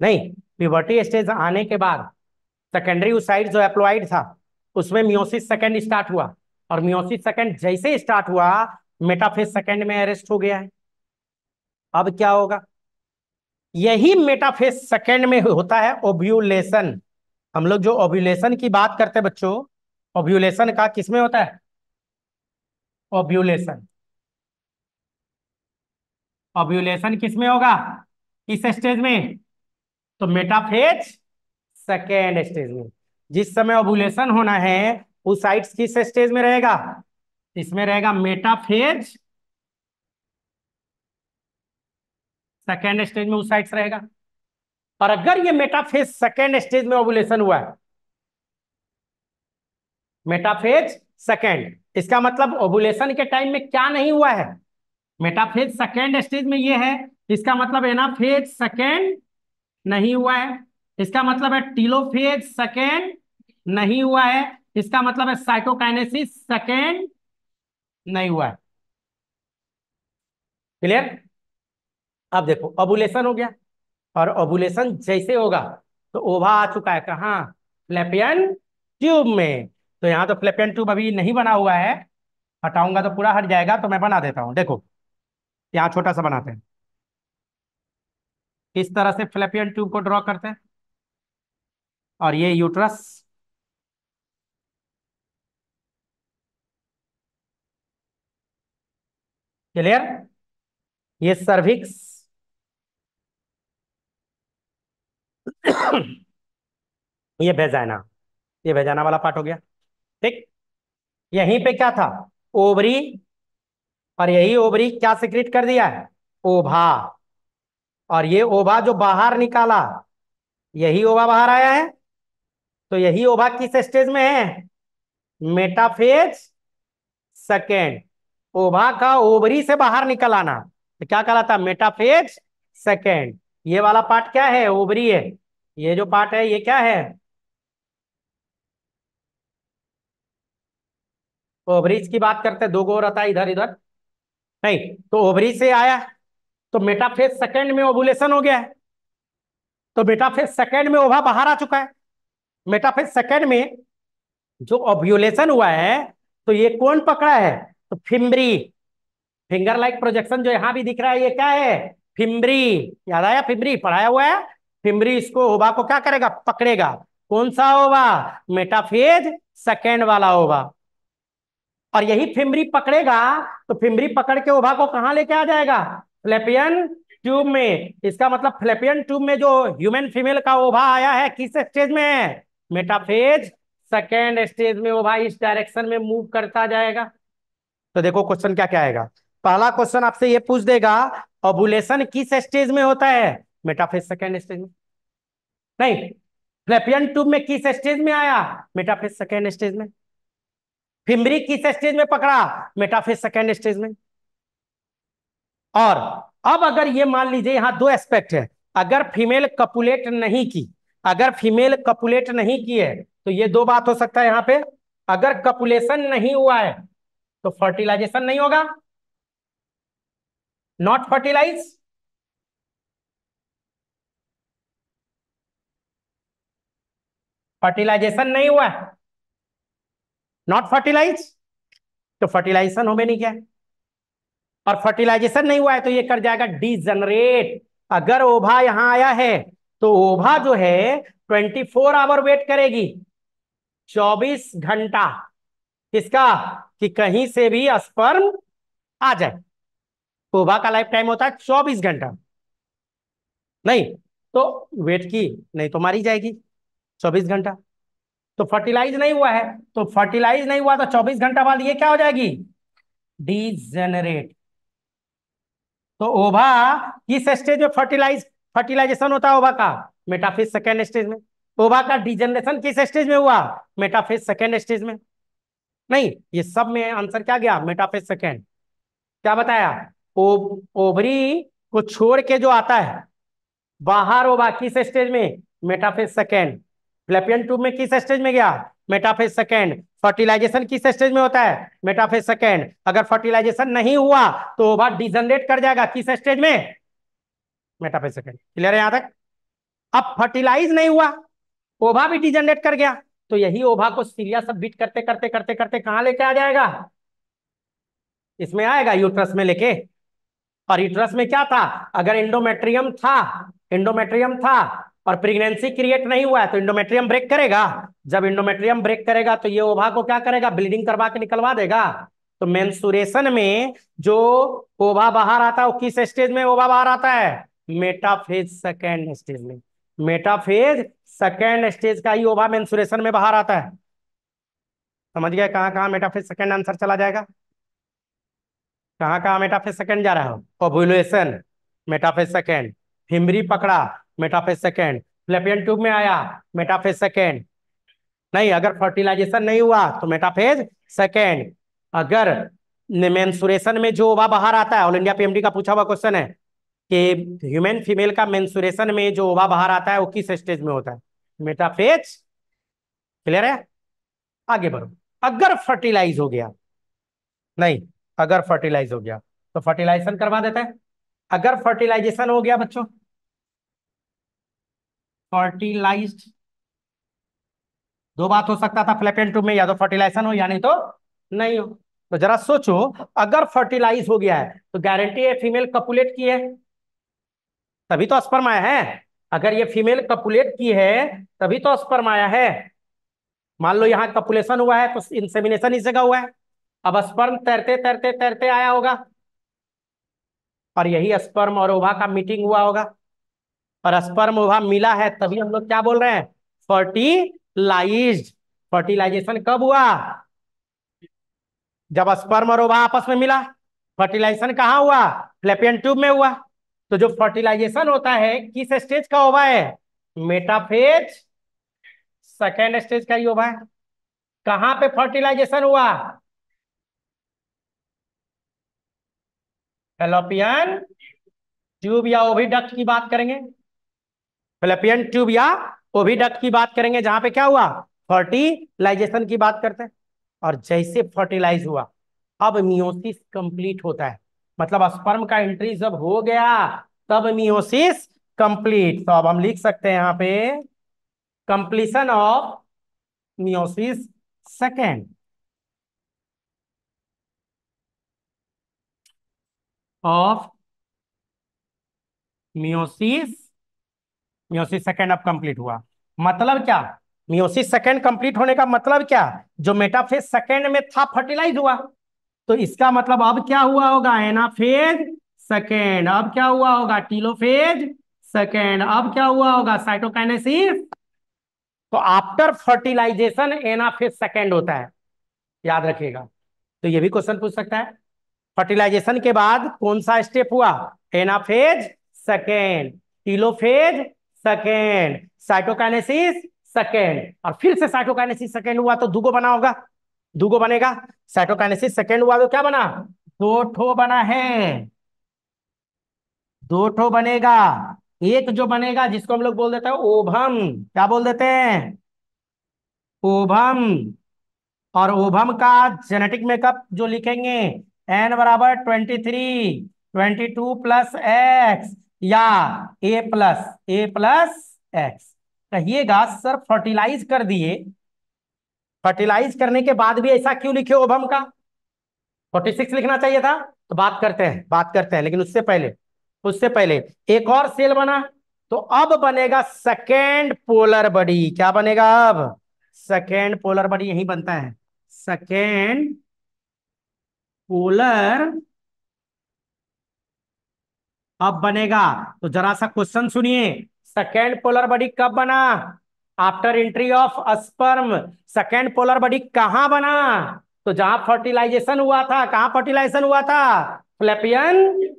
नहीं प्यूबर्टी स्टेज आने के बाद सेकेंडरी साइड जो एप्लॉइड था, उसमें मियोसिस सेकेंड स्टार्ट हुआ। और मियोसिस सेकेंड जैसे स्टार्ट हुआ मेटाफेज सेकेंड में अरेस्ट हो गया है। अब क्या होगा? यही मेटाफेज सेकेंड में होता है ओब्यूलेशन हम लोग जो ओब्यूलेशन की बात करते हैं बच्चों ओब्यूलेशन का किसमें होता है? ओब्यूलेशन ओब्यूलेशन किसमें होगा? किस स्टेज में? तो मेटाफेज सेकेंड स्टेज में। जिस समय ओब्यूलेशन होना है, उस साइट्स किस स्टेज में रहेगा? इसमें रहेगा मेटाफेज सेकेंड स्टेज में उस साइड्स रहेगा। और अगर ये मेटाफेज सेकेंड स्टेज में ओबुलेशन हुआ है मेटाफेज सेकेंड इसका मतलब ओबुलेशन के टाइम में क्या नहीं हुआ है? मेटाफेज सेकेंड स्टेज में ये है, इसका मतलब एनाफेज सेकेंड नहीं हुआ है। इसका मतलब है टीलोफेज सेकेंड नहीं हुआ है। इसका मतलब है साइटोकाइनेसिस सेकेंड नहीं हुआ है। क्लियर अब देखो ओबुलेशन हो गया और ओबुलेशन जैसे होगा तो ओभा आ चुका है कहा? फ्लैपियन ट्यूब में। तो यहाँ तो फ्लैपियन ट्यूब अभी नहीं बना हुआ है। हटाऊँगा तो पूरा हट जाएगा तो मैं बना देता हूँ। देखो यहाँ छोटा सा बनाते हैं। इस तरह से फ्लैपियन ट्यूब को ड्रॉ करते हैं? और ये यूट्रस। क्लियर? ये सर्विक्स। ये भेजाना ये भेजाना वाला पार्ट हो गया। ठीक? यहीं पे क्या था? ओवरी और यही ओवरी क्या सिक्रिट कर दिया है? ओभा। और ये ओभा जो बाहर निकाला, यही ओभा बाहर आया है? तो यही ओभा किस स्टेज में है? मेटाफेज सेकेंड ओभा का ओवरी से बाहर निकल आना। तो क्या कहलाता मेटाफेज सेकेंड ये वाला पार्ट क्या है? ओवरी है। ये जो पार्ट है, ये क्या है? ओवरीज की बात करते हैं। दो गो रहता है इधर इधर। नहीं तो ओवरी से आया तो मेटाफेज सेकेंड में ओवुलेशन हो गया है। तो मेटाफेज सेकेंड में ओभा बाहर आ चुका है। मेटाफेज सेकेंड में जो ओव्यूलेशन हुआ है तो ये कौन पकड़ा है? तो फिम्बरी फिंगर लाइक प्रोजेक्शन जो यहाँ भी दिख रहा है, ये क्या है? फिम्बरी याद आया फिम्बरी पढ़ाया हुआ है? फिम्बरी इसको ओबा को क्या करेगा? पकड़ेगा। कौन सा ओबा मेटाफेज सेकेंड वाला ओबा और यही फिम्बरी पकड़ेगा तो फिम्बरी पकड़ के ओभा को कहाँ लेके आ जाएगा? फ्लेपियन ट्यूब में। इसका मतलब फ्लेपियन ट्यूब में जो ह्यूमन फीमेल का ओभा आया है, किस स्टेज में है? मेटाफेज सेकेंड स्टेज में ओभा इस डायरेक्शन में मूव करता जाएगा। तो देखो क्वेश्चन क्या क्या आएगा। पहला क्वेश्चन आपसे ये पूछ देगा ओबुलेशन किस स्टेज में होता है? मेटाफेज सेकेंड स्टेज में। नहीं फ्लेपियन ट्यूब में किस स्टेज में आया? मेटाफेज सेकेंड स्टेज में। फिम्बरी किस स्टेज में पकड़ा? मेटाफेज सेकेंड स्टेज में। और अब अगर ये मान लीजिए यहाँ दो एस्पेक्ट है। अगर फीमेल कपुलेट नहीं की, अगर फीमेल कपुलेट नहीं की है तो ये दो बात हो सकता है यहाँ पे। अगर कपुलेशन नहीं हुआ है तो फर्टिलाइजेशन नहीं होगा। नॉट फर्टिलाइज फर्टिलाइजेशन नहीं हुआ है। नॉट फर्टिलाइज तो फर्टिलाइजेशन हो नहीं क्या? और फर्टिलाइजेशन नहीं हुआ है तो ये कर जाएगा डीजनरेट अगर ओभा यहाँ आया है तो ओभा जो है ट्वेंटी फोर आवर वेट करेगी। चौबीस घंटा। किसका? कि कहीं से भी स्पर्म आ जाए। ओभा का लाइफ टाइम होता है चौबीस घंटा। नहीं तो वेट की, नहीं तो मारी जाएगी। चौबीस घंटा। तो फर्टिलाइज नहीं हुआ है तो फर्टिलाइज नहीं हुआ तो चौबीस घंटा बाद ये क्या हो जाएगी? डीजेनरेट तो ओभा, किस स्टेज में फर्टिलाइज फर्टिलाइजेशन होता है ओभा का? मेटाफिज सेकेंड स्टेज में। ओभा का डिजेनरेशन किस स्टेज में हुआ? मेटाफिज सेकेंड स्टेज में। नहीं, ये सब में आंसर क्या गया? मेटाफिज सेकेंड क्या बताया? ओवरी को छोड़ के जो आता है, बाहर ओभा किस स्टेज में? मेटाफिज सेकेंड फ्लेपियन ट्यूब में किस स्टेज में गया? मेटाफेज सेकेंड फर्टिलाइजेशन किस स्टेज में होता है? मेटाफेज सेकेंड अगर फर्टिलाइजेशन नहीं हुआ तो ओभा डिजनरेट कर जाएगा। किस स्टेज में? मेटाफेज सेकेंड क्लियर है यहाँ तक? अब फर्टिलाइज नहीं हुआ ओभा भी डिजनरेट कर गया। तो यही ओभा को सीरिया सब बीट करते करते करते करते कहाँ लेके आ जाएगा? इसमें आएगा यूट्रस में लेके। और यूट्रस में क्या था? अगर इंडोमेट्रियम था इंडोमेट्रियम था और प्रेगनेंसी क्रिएट नहीं हुआ है तो इंडोमेट्रियम ब्रेक करेगा। जब इंडोमेट्रियम ब्रेक करेगा तो ये ओभा को क्या करेगा? ब्लीडिंग करवा के निकलवा देगा। तो मेंसुरेशन में जो ओभा बाहर आता है, वो किस स्टेज में ओभा बाहर आता है? मेटाफेज सेकेंड स्टेज में। मेटाफेज सेकेंड स्टेज का ही ओभा मेंसुरेशन में बाहर आता है। समझ गया कहाँ कहाँ मेटाफेज सेकेंड आंसर चला जाएगा? कहाँ कहाँ मेटाफेज सेकेंड जा रहा हो? ओबुलेशन मेटाफेज सेकेंड हिमरी पकड़ा। Metaphase second. फ्लेपियन ट्यूब में आया, मेटाफेज सेकेंड। नहीं, अगर फर्टिलाइजेशन नहीं हुआ तो मेटाफेज सेकेंड। अगर मेंसुरेशन में जो ओवा बाहर आता है, ऑल इंडिया पीएमडी का पूछा हुआ क्वेश्चन है कि ह्यूमन फीमेल का मेंसुरेशन में जो ओवा बाहर आता है, वो किस स्टेज में होता है? मेटाफेज? क्लियर है? आगे बढ़ो। अगर फर्टिलाइज हो गया, नहीं, अगर फर्टिलाइज हो गया तो फर्टिलाइजेशन करवा देता है। अगर फर्टिलाइजेशन हो गया बच्चों फर्टिलाइज्ड दो बात हो सकता था फ्लैपेन ट्यूब में, या तो फर्टिलाइजेशन हो, या नहीं तो नहीं हो। तो जरा सोचो, अगर फर्टिलाइज हो गया है तो गारंटी है फीमेल कपुलेट की है? तभी तो स्पर्म आया है। अगर ये फीमेल कपुलेट की है, तभी तो स्पर्म आया है। मान लो यहाँ कपुलेशन हुआ है तो इंसेमिनेशन इस जगह हुआ है। अब स्पर्म तैरते तैरते तैरते आया होगा। और यही स्पर्म और ओभा का मीटिंग हुआ होगा। और स्पर्म ओभा मिला है, तभी हम लोग क्या बोल रहे हैं? फर्टिलाइज फर्टिलाइजेशन कब हुआ? जब स्पर्म और ओभा आपस में मिला। फर्टिलाइजेशन कहाँ हुआ? फ्लेपियन ट्यूब में हुआ। तो जो फर्टिलाइजेशन होता है, किस स्टेज का ओभा है? मेटाफेज। सेकेंड स्टेज का ही ओभा है। कहाँ पे फर्टिलाइजेशन हुआ? फेलोपियन ट्यूब या ओविडक्ट की बात करेंगे। फ्लेपियन ट्यूब या ओविडक्ट की बात करेंगे, जहाँ पे क्या हुआ? फर्टिलाइजेशन की बात करते हैं। और जैसे फर्टिलाइज हुआ, अब मियोसिस कंप्लीट होता है। मतलब स्पर्म का एंट्री जब हो गया, तब मियोसिस कंप्लीट तो अब हम लिख सकते हैं यहाँ पे completion of meiosis second of meiosis meiosis second अब कंप्लीट हुआ। मतलब क्या? मियोसिस सेकेंड कंप्लीट होने का मतलब क्या? जो मेटाफेज सेकेंड में था फर्टिलाइज हुआ। तो इसका मतलब अब क्या हुआ होगा? एनाफेज सेकेंड अब क्या हुआ होगा? टीलोफेज सेकेंड अब क्या हुआ होगा? साइटोकाइनेसिस तो आफ्टर फर्टिलाइजेशन एनाफेज सेकेंड होता है। याद रखिएगा। तो ये भी क्वेश्चन पूछ सकता है। फर्टिलाइजेशन के बाद कौन सा स्टेप हुआ? Anaphase second telophase second cytokinesis second और फिर से साइटोकाइनेसिस सेकेंड हुआ तो दुगो बना होगा। दुगो बनेगा। साइटोकाइनेसिस सेकेंड हुआ तो क्या बना? दो ठो बना है। दो ठो बनेगा। एक जो बनेगा, जिसको हम लोग बोल देते हैं ओभम। क्या बोल देते हैं? ओभम। और ओभम का जेनेटिक मेकअप जो लिखेंगे एन बराबर twenty three twenty two plus X या A plus A plus X कहिएगा सर फर्टिलाइज कर दिए। फर्टिलाइज करने के बाद भी ऐसा क्यों लिखे ओभम का? फोर्टी सिक्स लिखना चाहिए था तो बात करते हैं, बात करते हैं, लेकिन उससे पहले उससे पहले, एक और सेल बना तो अब बनेगा सेकेंड पोलर बडी। क्या बनेगा अब? सेकेंड पोलर बडी यही बनता है। सेकेंड पोलर अब बनेगा? तो जरा सा क्वेश्चन सुनिए। सेकेंड पोलर बॉडी कब बना? After entry of sperm second polar body कहाँ बना? तो जहाँ फर्टिलाइजेशन हुआ था, कहाँ फर्टिलाइजेशन हुआ था? फ्लैपियन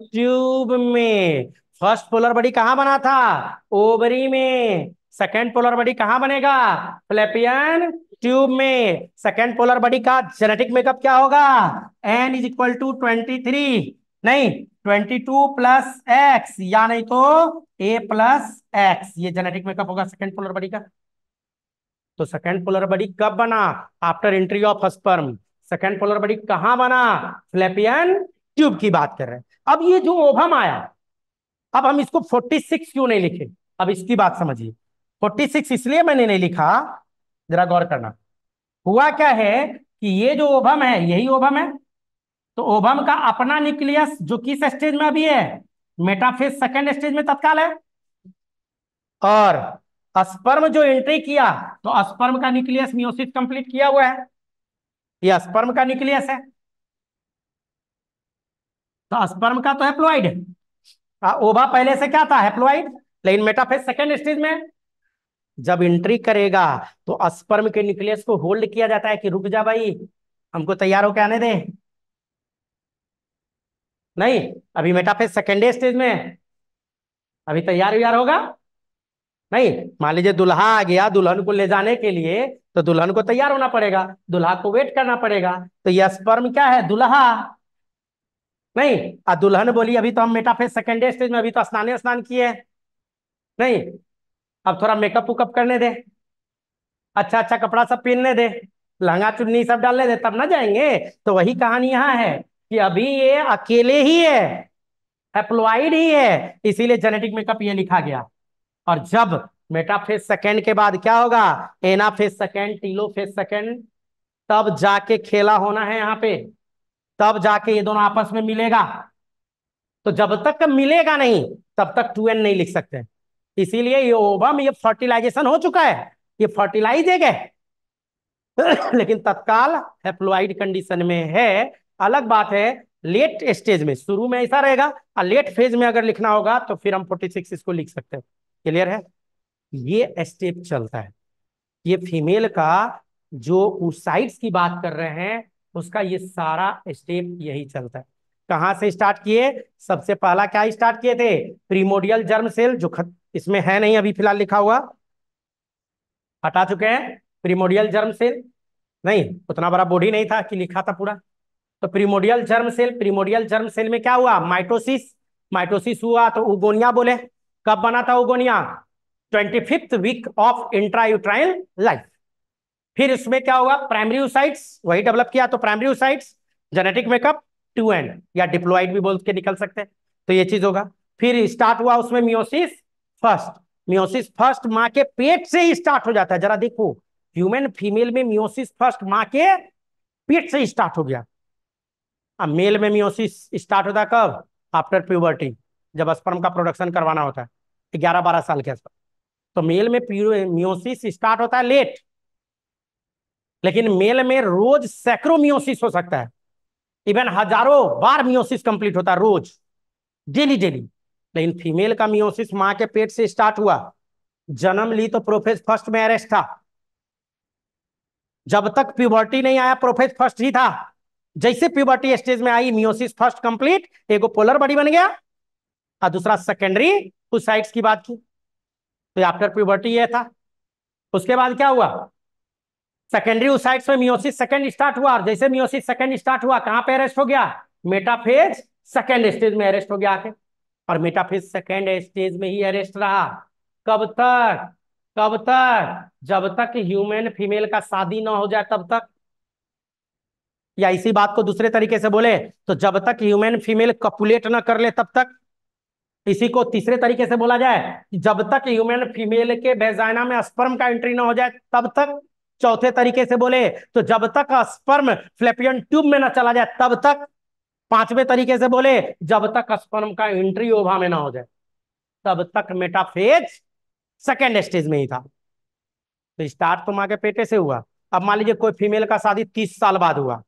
ट्यूब में। फ़र्स्ट पोलर बॉडी कहाँ बना था? ओवरी में। सेकेंड पोलर बॉडी कहाँ बनेगा? फ्लैपियन ट्यूब में। सेकेंड पोलर बॉडी का जेनेटिक मेकअप क्या होगा? N is equal to twenty three नहीं ट्वेंटी टू प्लस एक्स या नहीं तो ए प्लस एक्स ये जेनेटिक मेकअप होगा सेकेंड पोलर बॉडी का। तो सेकेंड पोलर बॉडी कब बना? After entry of sperm second polar body कहाँ बना? फ्लैपियन ट्यूब की बात कर रहे हैं। अब ये जो ओभम आया, अब हम इसको 46 क्यों नहीं लिखे? अब इसकी बात समझिए। 46 इसलिए मैंने नहीं लिखा, जरा गौर करना। हुआ क्या है कि ये जो ओभम है, यही ओभम है तो ओभम का अपना न्यूक्लियस जो किस स्टेज में अभी है? मेटाफेज सेकेंड स्टेज में तत्काल है। और स्पर्म जो एंट्री किया तो स्पर्म का न्यूक्लियस मियोसिस कंप्लीट किया हुआ है। ये स्पर्म का न्यूक्लियस है। तो स्पर्म का तो हैप्लोइड है। ओवा पहले से क्या था? हैप्लोइड लेकिन मेटाफेज सेकेंड स्टेज में जब एंट्री करेगा तो स्पर्म के न्यूक्लियस को होल्ड किया जाता है कि रुक जा भाई, हमको तैयार होकर आने दे। नहीं, अभी मेटाफेज सेकेंड स्टेज में अभी तैयार व्यार होगा? नहीं, मान लीजिए दुल्हा आ गया दुल्हन को ले जाने के लिए तो दुल्हन को तैयार होना पड़ेगा, दुल्हा को वेट करना पड़ेगा। तो यह स्पर्म क्या है? दुल्हा। नहीं, आ दुल्हन बोली, अभी तो हम मेटाफेज सेकेंड स्टेज में, अभी तो स्नान स्नान किए नहीं, अब थोड़ा मेकअप उकअप करने दे। अच्छा अच्छा कपड़ा सब पहनने दे। लहंगा चुन्नी सब डालने दे, तब ना जाएँगे। तो वही कहानी यहाँ है। कि अभी ये अकेले ही है एप्लॉइड ही है, इसीलिए जेनेटिक मेकअप ये लिखा गया। और जब मेटाफेज सेकेंड के बाद क्या होगा? एनाफेज सेकेंड टीलोफेज सेकेंड तब जाके खेला होना है यहाँ पे। तब जाके ये दोनों आपस में मिलेगा। तो जब तक मिलेगा नहीं, तब तक टू एन नहीं लिख सकते। इसीलिए ये ओबम ये फर्टिलाइजेशन हो चुका है। ये फर्टिलाइज है। लेकिन तत्काल हेप्लोइड कंडीशन में है। अलग बात है लेट स्टेज में, शुरू में ऐसा रहेगा, और लेट फ़ेज़ में अगर लिखना होगा तो फिर हम 46 इसको लिख सकते हैं। क्लियर है? ये स्टेप चलता है। ये फीमेल का जो साइड्स की बात कर रहे हैं, उसका ये सारा स्टेप यही चलता है। कहाँ से स्टार्ट किए? सबसे पहला क्या स्टार्ट किए थे? प्रीमोडियल जर्म सेल जो खत, इसमें है नहीं अभी फ़िलहाल लिखा हुआ। हटा चुके हैं प्रीमोडियल जर्म सेल नहीं, उतना बड़ा बॉडी नहीं था कि लिखा था पूरा। तो primordial germ cell primordial germ cell में क्या हुआ? माइटोसिस माइटोसिस हुआ तो उगोनिया बोले। कब बना था oogonia? Twenty fifth week of intrauterine life फिर इसमें क्या होगा? प्राइमरी यूसाइट्स वही डेवलप किया तो primary oocytes genetic makeup two n या डिप्लॉइड भी बोल के निकल सकते हैं। तो ये चीज़ होगा। फिर स्टार्ट हुआ उसमें मियोसिस फ़र्स्ट मियोसिस फ़र्स्ट माँ के पेट से ही स्टार्ट हो जाता है। जरा देखो ह्यूमन फीमेल में मियोसिस फ़र्स्ट माँ के पेट से ही स्टार्ट हो गया। अब मेल में मियोसिस स्टार्ट होता है कब? आफ्टर प्यूबर्टी जब स्पर्म का प्रोडक्शन करवाना होता है ग्यारह बारह साल के आसपास। तो मेल में मियोसिस स्टार्ट होता है लेट लेकिन मेल में रोज सैकड़ों मियोसिस हो सकता है। इवन हज़ारों बार मियोसिस कंप्लीट होता है रोज डेली डेली लेकिन फीमेल का मियोसिस माँ के पेट से स्टार्ट हुआ। जन्म ली तो प्रोफेस फ़र्स्ट में अरेस्ट था। जब तक प्यूबर्टी नहीं आया प्रोफेस फ़र्स्ट ही था। जैसे प्यूबर्टी स्टेज में आई मियोसिस फ़र्स्ट कंप्लीट एगो पोलर बॉडी बन गया। और दूसरा सेकेंडरी उस साइड्स की बात की। तो आफ्टर प्यूबर्टी ये था। उसके बाद क्या हुआ? सेकेंडरी उसाइट्स में मियोसिस सेकंड स्टार्ट हुआ। और जैसे मियोसिस सेकंड स्टार्ट हुआ, कहाँ पे अरेस्ट हो गया? मेटाफेज सेकेंड स्टेज में अरेस्ट हो गया आके। और मेटाफेज सेकेंड स्टेज में ही अरेस्ट रहा। कब तक? कब तक? जब तक ह्यूमन फीमेल का शादी ना हो जाए, तब तक। या इसी बात को दूसरे तरीके से बोले तो जब तक ह्यूमन फीमेल कपुलेट ना कर ले, तब तक। इसी को तीसरे तरीके से बोला जाए, जब तक ह्यूमन फीमेल के बेजाइना में स्पर्म का एंट्री ना हो जाए, तब तक। चौथे तरीके से बोले तो जब तक स्पर्म फ्लेपियन ट्यूब में ना चला जाए, तब तक। पाँचवें तरीके से बोले, जब तक स्पर्म का एंट्री ओभा में ना हो जाए, तब तक मेटाफेज सेकेंड स्टेज में ही था। तो स्टार्ट तो माँ के पेटे से हुआ। अब मान लीजिए कोई फीमेल का शादी तीस साल बाद हुआ।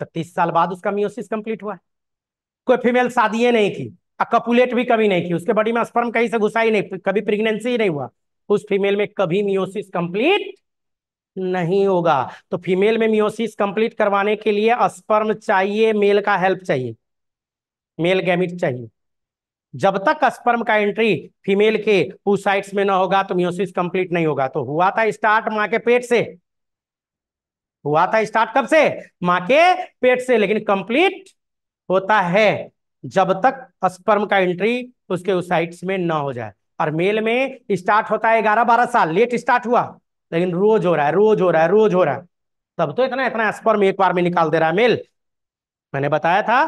तो तीस साल बाद उसका मियोसिस कंप्लीट हुआ कोई फीमेल शादी नहीं की कपुलेट भी कभी नहीं की, उसके बॉडी में स्पर्म कहीं से घुसा ही नहीं, कभी प्रेगनेंसी ही नहीं हुआ। उस फीमेल में कभी मियोसिस कंप्लीट नहीं होगा। तो फीमेल में मियोसिस कंप्लीट करवाने के लिए स्पर्म चाहिए मेल का हेल्प चाहिए मेल गैमिट चाहिए। जब तक स्पर्म का एंट्री फीमेल के पूसाइट्स में ना होगा तो मियोसिस कंप्लीट नहीं होगा। तो हुआ था स्टार्ट माँ के पेट से। हुआ था स्टार्ट कब से? माँ के पेट से, लेकिन कंप्लीट होता है जब तक स्पर्म का एंट्री उसके उसाइट्स में ना हो जाए। और मेल में स्टार्ट होता है ग्यारह बारह साल लेट स्टार्ट हुआ, लेकिन रोज हो रहा है, रोज हो रहा है, रोज हो रहा है। तब तो इतना इतना स्पर्म एक बार में निकाल दे रहा है मेल मैंने बताया था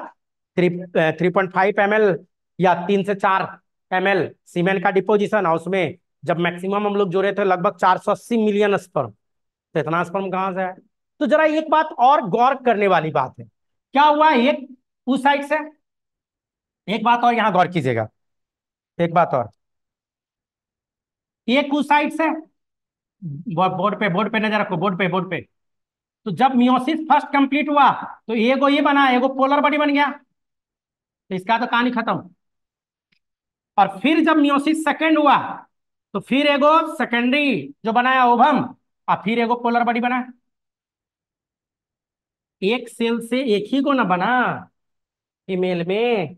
three three point five M या तीन से चार एम एल सीमेंट का डिपोजिशन और उसमें जब मैक्सिमम हम लोग जोड़े थे, लगभग चार सौ अस्सी मिलियन स्पर्म तो इतना स्पर्म कहाँ से है तो जरा एक बात और गौर करने वाली बात है। क्या हुआ एक उस साइड से एक बात और यहाँ गौर कीजिएगा। एक बात और। एक उस साइड से बोर्ड पे बोर्ड पे नज़र रखो, बोर्ड पे बोर्ड पे। तो जब मियोसिस फ़र्स्ट कंप्लीट हुआ तो एगो ये बना एगो पोलर बॉडी बन गया। तो इसका तो कहानी खत्म। और फिर जब मियोसिस सेकेंड हुआ तो फिर एगो सेकेंडरी जो बनाया ओभम और फिर एगो पोलर बॉडी बना। एक सेल से एक ही को ना बना। फीमेल में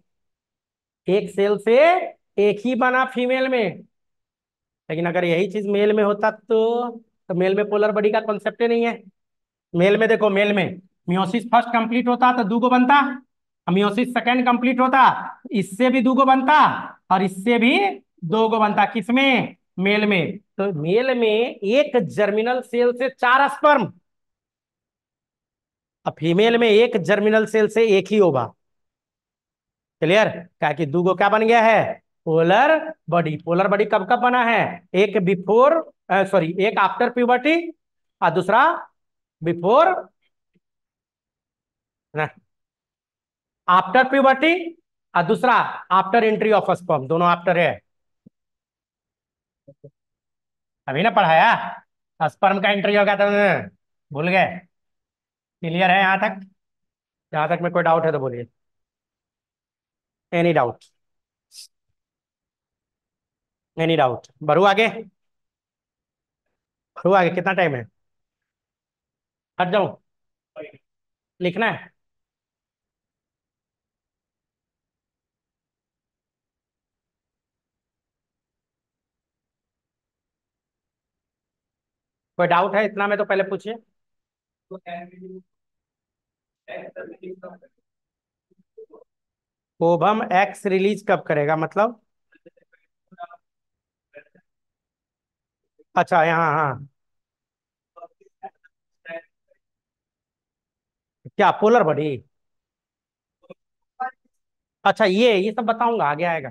एक सेल से एक ही बना फीमेल में। लेकिन अगर यही चीज़ मेल में होता तो, तो मेल में पोलर बॉडी का कॉन्सेप्ट ही नहीं है। मेल में देखो मेल में मियोसिस फ़र्स्ट कंप्लीट होता तो दूगो बनता मियोसिस सेकेंड कंप्लीट होता इससे भी दूगो बनता और इससे भी दो गो बनता। किसमें? मेल में। तो मेल में एक जर्मिनल सेल से चार स्पर्म अब फीमेल में एक जर्मिनल सेल से एक ही ओवा क्लियर क्या कि दूगो क्या बन गया है? पोलर बॉडी पोलर बॉडी कब कब बना है? एक बिफोर सॉरी एक आफ्टर प्यूबर्टी और दूसरा बिफोर आफ्टर प्यूबर्टी और दूसरा आफ्टर एंट्री ऑफ़ स्पर्म दोनों आफ्टर है। अभी ना पढ़ाया? स्पर्म का एंट्री हो गया था भूल गए। क्लियर है यहाँ तक? यहाँ तक में कोई डाउट है तो बोलिए। एनी डाउट एनी डाउट भरू आगे। भरू आगे, कितना टाइम है? हट जाऊँ लिखना है? कोई डाउट है इतना में तो पहले पूछिए। ओबम एक्स रिलीज़ कब करेगा मतलब? अच्छा यहाँ हाँ। क्या पोलर बॉडी अच्छा ये ये सब बताऊँगा, आगे आएगा।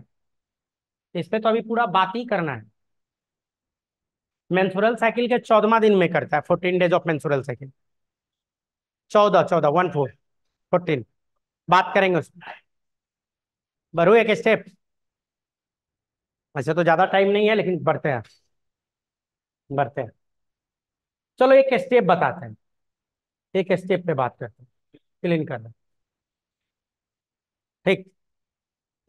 इस पर तो अभी पूरा बात ही करना है। मेंसुरल साइकिल के चौदवा दिन में करता है fourteen days of menstrual cycle चौदह चौदह वन फोर फोर्टीन बात करेंगे उसमें बरू एक स्टेप ऐसे तो ज़्यादा टाइम नहीं है, लेकिन बढ़ते हैं। बढ़ते हैं। चलो, एक स्टेप बताते हैं। एक स्टेप पे बात करते हैं। क्लीन कर ठीक।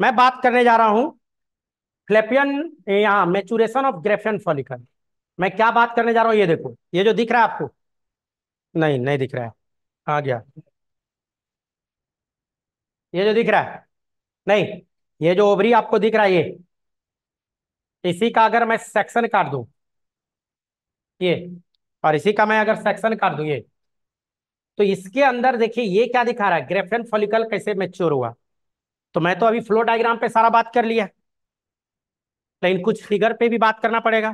मैं बात करने जा रहा हूँ। फ्लेपियन यहाँ मेचुरेशन ऑफ़ ग्रेफियन फॉलिकल मैं क्या बात करने जा रहा हूँ, ये देखो। ये जो दिख रहा है आपको? नहीं नहीं दिख रहा है। आ गया। ये जो दिख रहा है, नहीं, ये जो ओवरी आपको दिख रहा है, ये। इसी का अगर मैं सेक्शन काट दूँ, ये, और इसी का मैं अगर सेक्शन काट दूँ, ये। तो इसके अंदर देखिए, ये क्या दिखा रहा है? ग्रेफेन फॉलिकल कैसे मेच्योर हुआ? तो मैं तो अभी फ्लो डायग्राम पे सारा बात कर लिया। लेकिन कुछ फिगर पे भी बात करना पड़ेगा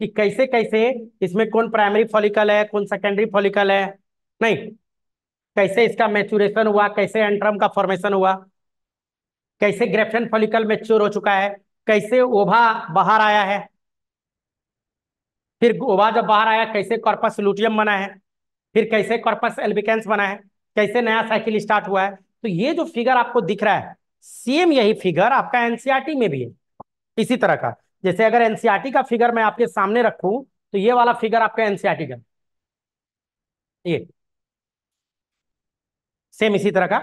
कि कैसे कैसे इसमें कौन प्राइमरी फॉलिकल है, कौन सेकेंडरी फॉलिकल है। नहीं कैसे इसका मेचुरेशन हुआ, कैसे एंट्रम का फॉर्मेशन हुआ, कैसे ग्रेफेन फॉलिकल मेच्योर हो चुका है, कैसे ओभा बाहर आया है, फिर ओभा जब बाहर आया, कैसे कॉर्पस लुटियम बना है, फिर कैसे कॉर्पस एल्बिकेंस बना है, कैसे नया साइकिल स्टार्ट हुआ है तो ये जो फिगर आपको दिख रहा है सेम यही फिगर आपका एनसीआरटी में भी है, इसी तरह का। जैसे अगर एनसीआरटी का फिगर मैं आपके सामने रखूँ तो ये वाला फिगर आपका एनसीआरटी का ये सेम इसी तरह का।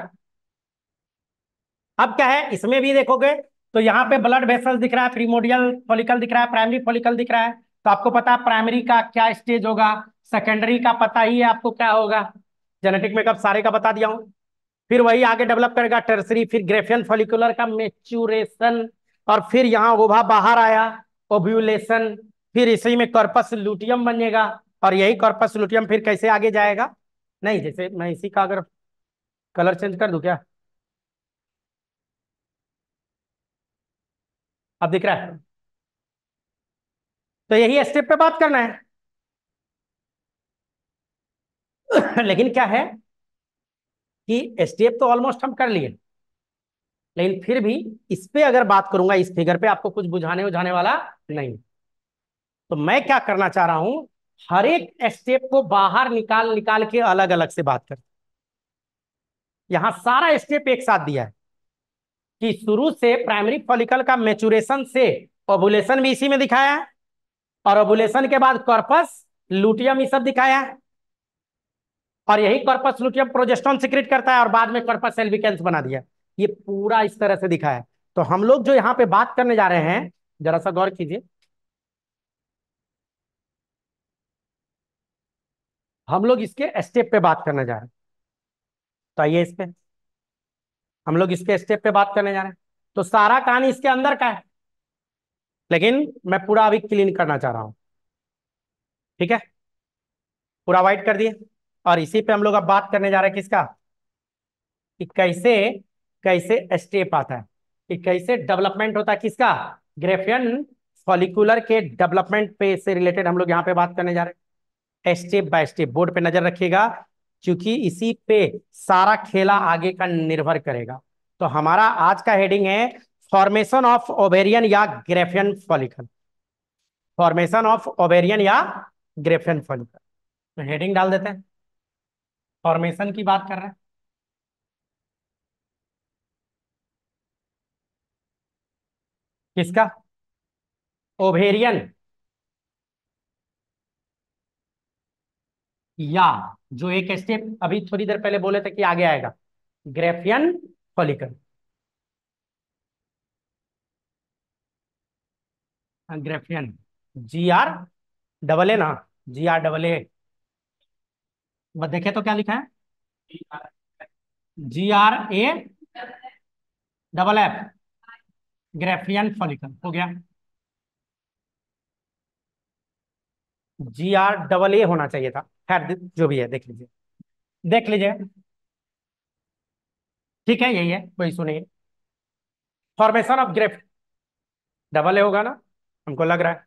अब क्या है? इसमें भी देखोगे तो यहाँ पे ब्लड वेसल्स दिख रहा है प्रीमोडियल फॉलिकल दिख रहा है प्राइमरी फॉलिकल दिख रहा है। तो आपको पता है प्राइमरी का क्या स्टेज होगा सेकेंडरी का पता ही है आपको क्या होगा। जेनेटिक मेकअप सारे का बता दिया हूँ। फिर वही आगे डेवलप करेगा टर्सरी फिर ग्रेफियन फॉलिकुलर का मेच्यूरेशन और फिर यहाँ ओभा बाहर आया ओब्यूलेशन फिर इसी में कॉर्पस लुटियम बनेगा, और यही कॉर्पस लुटियम फिर कैसे आगे जाएगा? नहीं, जैसे मैं इसी का अगर कलर चेंज कर दू क्या? अब दिख रहा है। तो यही स्टेप पे बात करना है। लेकिन क्या है कि स्टेप तो ऑलमोस्ट हम कर लिए। लेकिन फिर भी इस पे अगर बात करूँगा, इस फिगर पे आपको कुछ बुझाने उझाने वाला नहीं। तो मैं क्या करना चाह रहा हूँ, हर एक स्टेप को बाहर निकाल निकाल के अलग अलग से बात कर यहाँ सारा स्टेप एक साथ दिया है कि शुरू से प्राइमरी फॉलिकल का मेचुरेशन से ओबुलेशन भी इसी में दिखाया है और ओबुलेशन के बाद कॉर्पस लुटियम ये सब दिखाया है। और यही कॉर्पस लुटियम प्रोजेस्ट्रॉन सिक्रेट करता है और बाद में कॉर्पस एल्बिकेंस बना दिया ये पूरा इस तरह से दिखा है। तो हम लोग जो यहाँ पे बात करने जा रहे हैं, जरा सा गौर कीजिए। हम लोग इसके स्टेप पे बात करने जा रहे हैं। तो आइए इस पे। हम लोग इसके स्टेप पे बात करने जा रहे हैं। तो सारा कहानी इसके अंदर का है। लेकिन मैं पूरा अभी क्लीन करना चाह रहा हूँ। ठीक है? पूरा वाइट कर दिए। और इसी पे हम लोग अब बात करने जा रहे हैं किसका? कि कैसे कैसे स्टेप आता है। कि कैसे डेवलपमेंट होता है किसका? ग्रेफियन फॉलिकुलर के डेवलपमेंट पे से रिलेटेड हम लोग यहाँ पे बात करने जा रहे हैं। स्टेप बाय स्टेप बोर्ड पे नज़र रखिएगा। क्योंकि इसी पे सारा खेला आगे का निर्भर करेगा। तो हमारा आज का हेडिंग है फॉर्मेशन ऑफ़ ओवेरियन या graafian follicle formation of ovarian या ग्रेफियन फॉलिकल तो हेडिंग डाल देते हैं। फॉर्मेशन की बात कर रहे हैं। किसका? ओवेरियन या, जो एक स्टेप अभी थोड़ी देर पहले बोले थे कि आगे आएगा। Graafian follicle. Graafian. G R double A ना? G R double A. देखे तो क्या लिखा है? G R A double F. Graafian follicle, हो गया। जी आर डबल ए होना चाहिए था। खैर, जो भी है, देख लीजिए। देख लीजिए। ठीक है, यही है कोई सुनिए। Formation of Graaf double A होगा ना? हमको लग रहा है।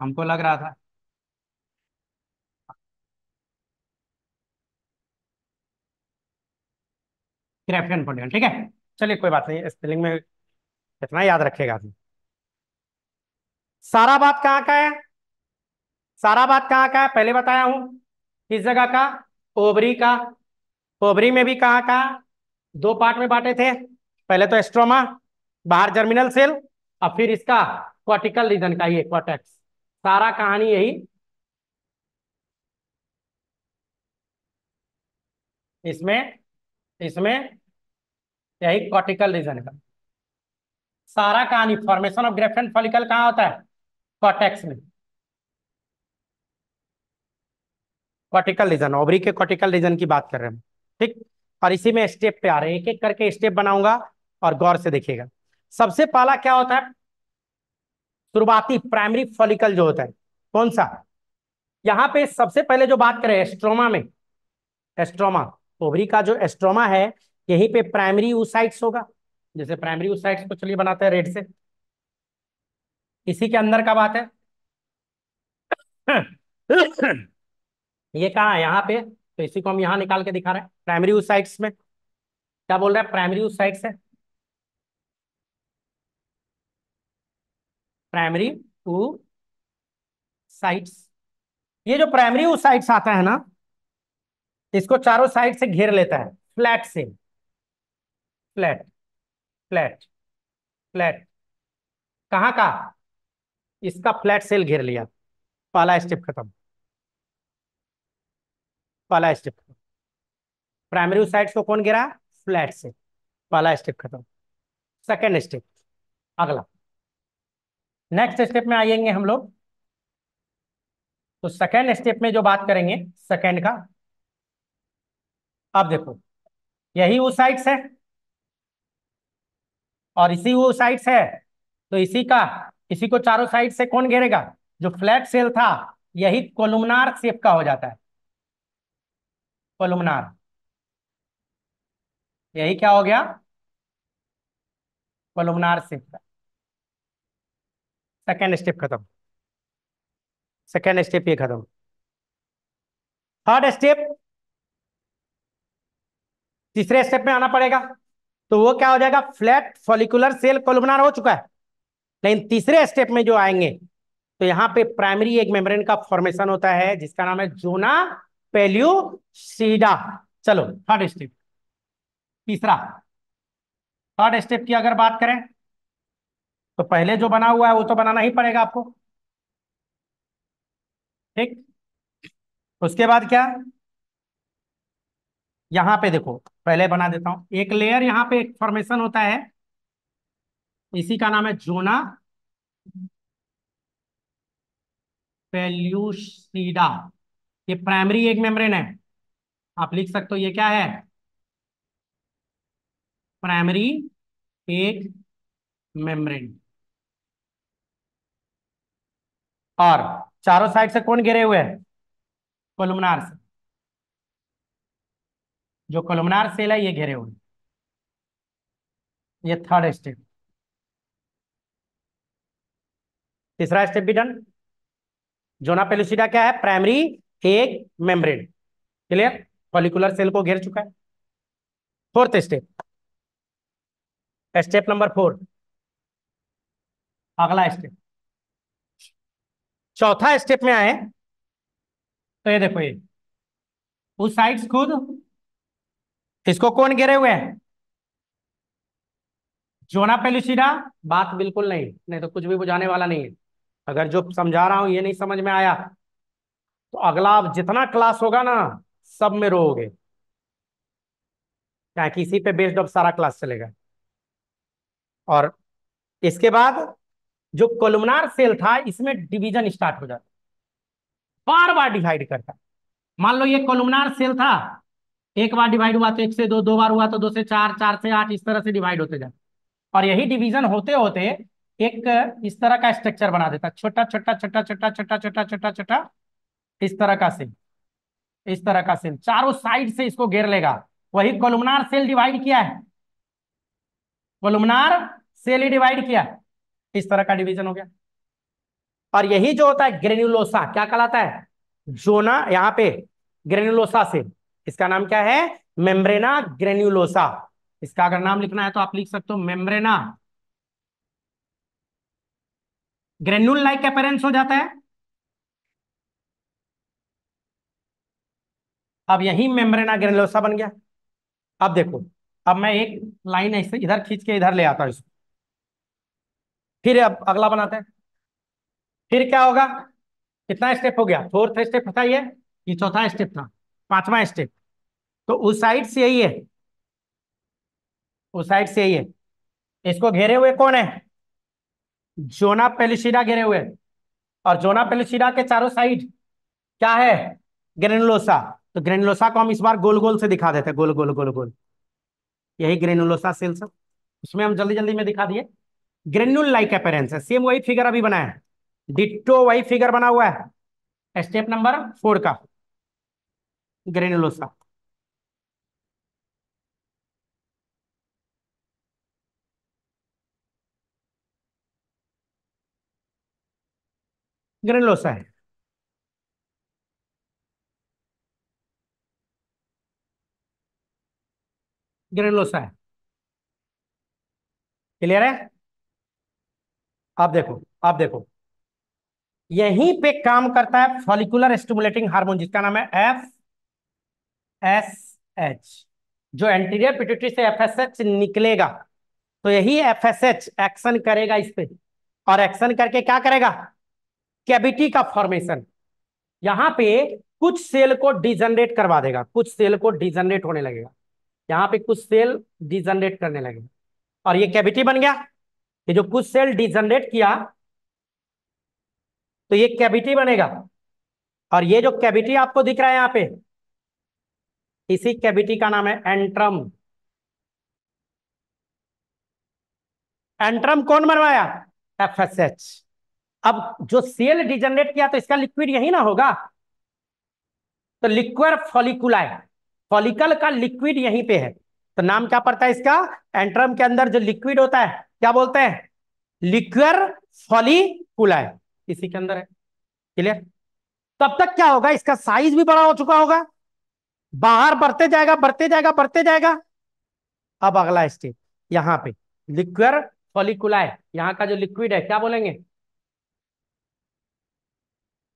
हमको लग रहा था। ग्रेफियन पोलियन ठीक है? चलिए, कोई बात नहीं स्पेलिंग में इतना याद रखेगा आदमी। सारा बात कहाँ का है? सारा बात कहाँ का है? पहले बताया हूँ। किस जगह का? ओबरी का। ओबरी में भी कहाँ का? दो पार्ट में बांटे थे। पहले तो एस्ट्रोमा, बाहर जर्मिनल सेल और फिर इसका कॉर्टिकल रीजन का ये कॉटेक्स सारा कहानी यही। इसमें इसमें यही कॉर्टिकल रीजन का। सारा कहानी, फॉर्मेशन ऑफ़ ग्रेफेन फॉलिकल कहाँ होता है? कॉटेक्स में। कॉर्टिकल रीजन, ओवरी के कॉर्टिकल रीजन की बात कर रहे हैं ठीक? और इसी में स्टेप पे आ रहे हैं एक एक करके स्टेप बनाऊँगा और गौर से देखिएगा। सबसे पहला क्या होता है? शुरुआती प्राइमरी फॉलिकल जो होता है, कौन सा? यहाँ पे सबसे पहले जो बात करें, एस्ट्रोमा में। एस्ट्रोमा, ओवरी का जो एस्ट्रोमा है, यहीं पे प्राइमरी ऊसाइट्स होगा। जैसे प्राइमरी ऊसाइट्स को चलिए बनाते हैं रेड से। इसी के अंदर का बात है? ये कहा है? यहाँ पे? तो इसी को हम यहाँ निकाल के दिखा रहे हैं। प्राइमरी ऊसाइट्स में। क्या बोल रहे हैं? प्राइमरी ऊसाइट्स है प्राइमरी साइट्स ये जो प्राइमरी साइट्स आता है ना, इसको चारों साइड से घेर लेता है। फ्लैट से। फ्लैट फ्लैट फ्लैट कहाँ का? इसका फ्लैट सेल घेर लिया। पहला स्टेप खत्म। पहला स्टेप खत्म। प्राइमरी साइड्स को कौन घेरा? फ्लैट से। पहला स्टेप खत्म। सेकेंड स्टेप, अगला। नेक्स्ट स्टेप में आएँगे हम लोग। तो सेकेंड स्टेप में जो बात करेंगे, सेकेंड का। अब देखो, यही वो साइड्स है। और इसी वो साइड्स है। तो इसी का इसी को चारों साइड से कौन घेरेगा? जो फ्लैट सेल था, यही कोलुमनार शेप का हो जाता है। कोलुमनार। यही क्या हो गया? कोलुमनार शेप का। सेकेंड स्टेप खत्म। सेकेंड स्टेप ये खत्म। थर्ड स्टेप तीसरे स्टेप में आना पड़ेगा। तो वो क्या हो जाएगा? फ्लैट फॉलिकुलर सेल कोलुमनार हो चुका है। लेकिन तीसरे स्टेप में जो आएँगे तो यहाँ पे प्राइमरी एक मेम्ब्रेन का फॉर्मेशन होता है, जिसका नाम है जोना पेल्यूसीडा। चलो थर्ड स्टेप तीसरा। थर्ड स्टेप की अगर बात करें तो पहले जो बना हुआ है, वो तो बनाना ही पड़ेगा आपको। ठीक? उसके बाद क्या? यहाँ पे देखो, पहले बना देता हूँ। एक लेयर यहाँ पे एक फॉर्मेशन होता है। इसी का नाम है जोना पेल्यूसीडा। ये प्राइमरी एक मेम्ब्रेन है। आप लिख सकते हो ये क्या है? प्राइमरी एक मेम्ब्रेन और चारों साइड से कौन घेरे हुए हैं? कोलुमनार से। जो कोलुमनार सेल है, ये घेरे हुए ये थर्ड स्टेप तीसरा स्टेप भी डन जोना पेलुसिडा क्या है? प्राइमरी एक मेम्ब्रेन क्लियर फॉलिकुलर सेल को घेर चुका है. Fourth step step number four अगला स्टेप चौथा स्टेप में आए तो ये देखो ये. उस साइड्स खुद इसको कौन घेरे हुए हैं? जोना पेलुसिडा बात बिल्कुल नहीं. नहीं तो कुछ भी बुझाने वाला नहीं है. अगर जो समझा रहा हूँ, ये नहीं समझ में आया तो अगला जितना क्लास होगा ना, सब में रोगे क्या किसी पे बेस्ड ऑफ़ सारा क्लास चलेगा। और इसके बाद जो कोलुमनार सेल था, इसमें डिवीज़न स्टार्ट हो जाता। बार बार डिवाइड करता। मान लो ये कोलुमनार सेल था, एक बार डिवाइड हुआ तो एक से दो दो बार हुआ तो दो से चार चार से आठ, इस तरह से डिवाइड होते जाते। और यही डिवीज़न होते होते एक इस तरह का स्ट्रक्चर बना देता। छोटा छोटा छोटा छोटा छोटा छोटा छोटा छोटा, इस तरह का सेल इस तरह का सेल चारों साइड से इसको घेर लेगा। वही कोलुमनार सेल डिवाइड किया है। कोलुमनार सेल ही डिवाइड किया इस तरह का डिवीज़न हो गया। और यही जो होता है ग्रेन्यूलोसा क्या कहलाता है? जोना, यहाँ पे ग्रेन्युलोसा सेल इसका नाम क्या है? मेम्ब्रेना ग्रेन्यूलोसा इसका अगर नाम लिखना है तो आप लिख सकते हो मेम्ब्रेना ग्रेन्यूल लाइक अपेरेंस हो जाता है। अब यही मेम्ब्रेना ग्रेनुलोसा बन गया। अब देखो, अब मैं एक लाइन ऐसे इधर खींच के इधर ले आता हूँ इसको फिर अब अगला बनाते हैं। फिर क्या होगा? कितना स्टेप हो गया? फोर्थ स्टेप था ये ये चौथा स्टेप था, पांचवा स्टेप तो उस साइड से यही है, उस साइड से यही है। इसको घेरे हुए कौन है? जोना पेलिशिडा घेरे हुए। और जोना पेलिशिडा के चारों साइड क्या है? ग्रेनुलोसा। तो ग्रेनुलोसा को हम इस बार गोल गोल से दिखा देते गोल गोल गोल गोल। यही ग्रेनुलोसा सेल्स उसमें हम जल्दी जल्दी में दिखा दिए। ग्रेन्यूल लाइक अपेरेंस है। सेम वही फिगर अभी बना है। डिट्टो वही फिगर बना हुआ है। स्टेप नंबर फोर का। ग्रेनुलोसा। ग्रेनुलोसा है। ग्रेनुलोसा है। क्लियर है? आप देखो आप देखो। यहीं पे काम करता है फॉलिकुलर स्टिमुलेटिंग हार्मोन जिसका नाम है एफ़ एस एच जो एंटीरियर पिट्यूटरी से एफ़ एस एच निकलेगा तो यही एफ़ एस एच एक्शन करेगा इस पे। और एक्शन करके क्या करेगा? कैविटी का फॉर्मेशन यहाँ पे कुछ सेल को डिजनरेट करवा देगा। कुछ सेल को डिजनरेट होने लगेगा। यहाँ पे कुछ सेल डिजनरेट करने लगेगा। और ये कैविटी बन गया। ये जो कुछ सेल डिजनरेट किया तो ये कैविटी बनेगा। और ये जो कैविटी आपको दिख रहा है यहाँ पे, इसी कैविटी का नाम है एंट्रम एंट्रम कौन बनवाया एफएसएच अब जो सेल डिजनरेट किया तो इसका लिक्विड यही ना होगा। तो लिक्विड फॉलिकुलाय फॉलिकल का लिक्विड यहीं पे है। तो नाम क्या पड़ता है इसका? एंट्रम के अंदर जो लिक्विड होता है, क्या बोलते हैं? लिक्विड फॉलिकुलाय इसी के अंदर है। क्लियर? तब तक क्या होगा? इसका साइज़ भी बड़ा हो चुका होगा। बाहर बढ़ते जाएगा बढ़ते जाएगा बढ़ते जाएगा। अब अगला स्टेप यहाँ पे। लिक्विड फॉलिकुलाय यहाँ का जो लिक्विड है, क्या बोलेंगे?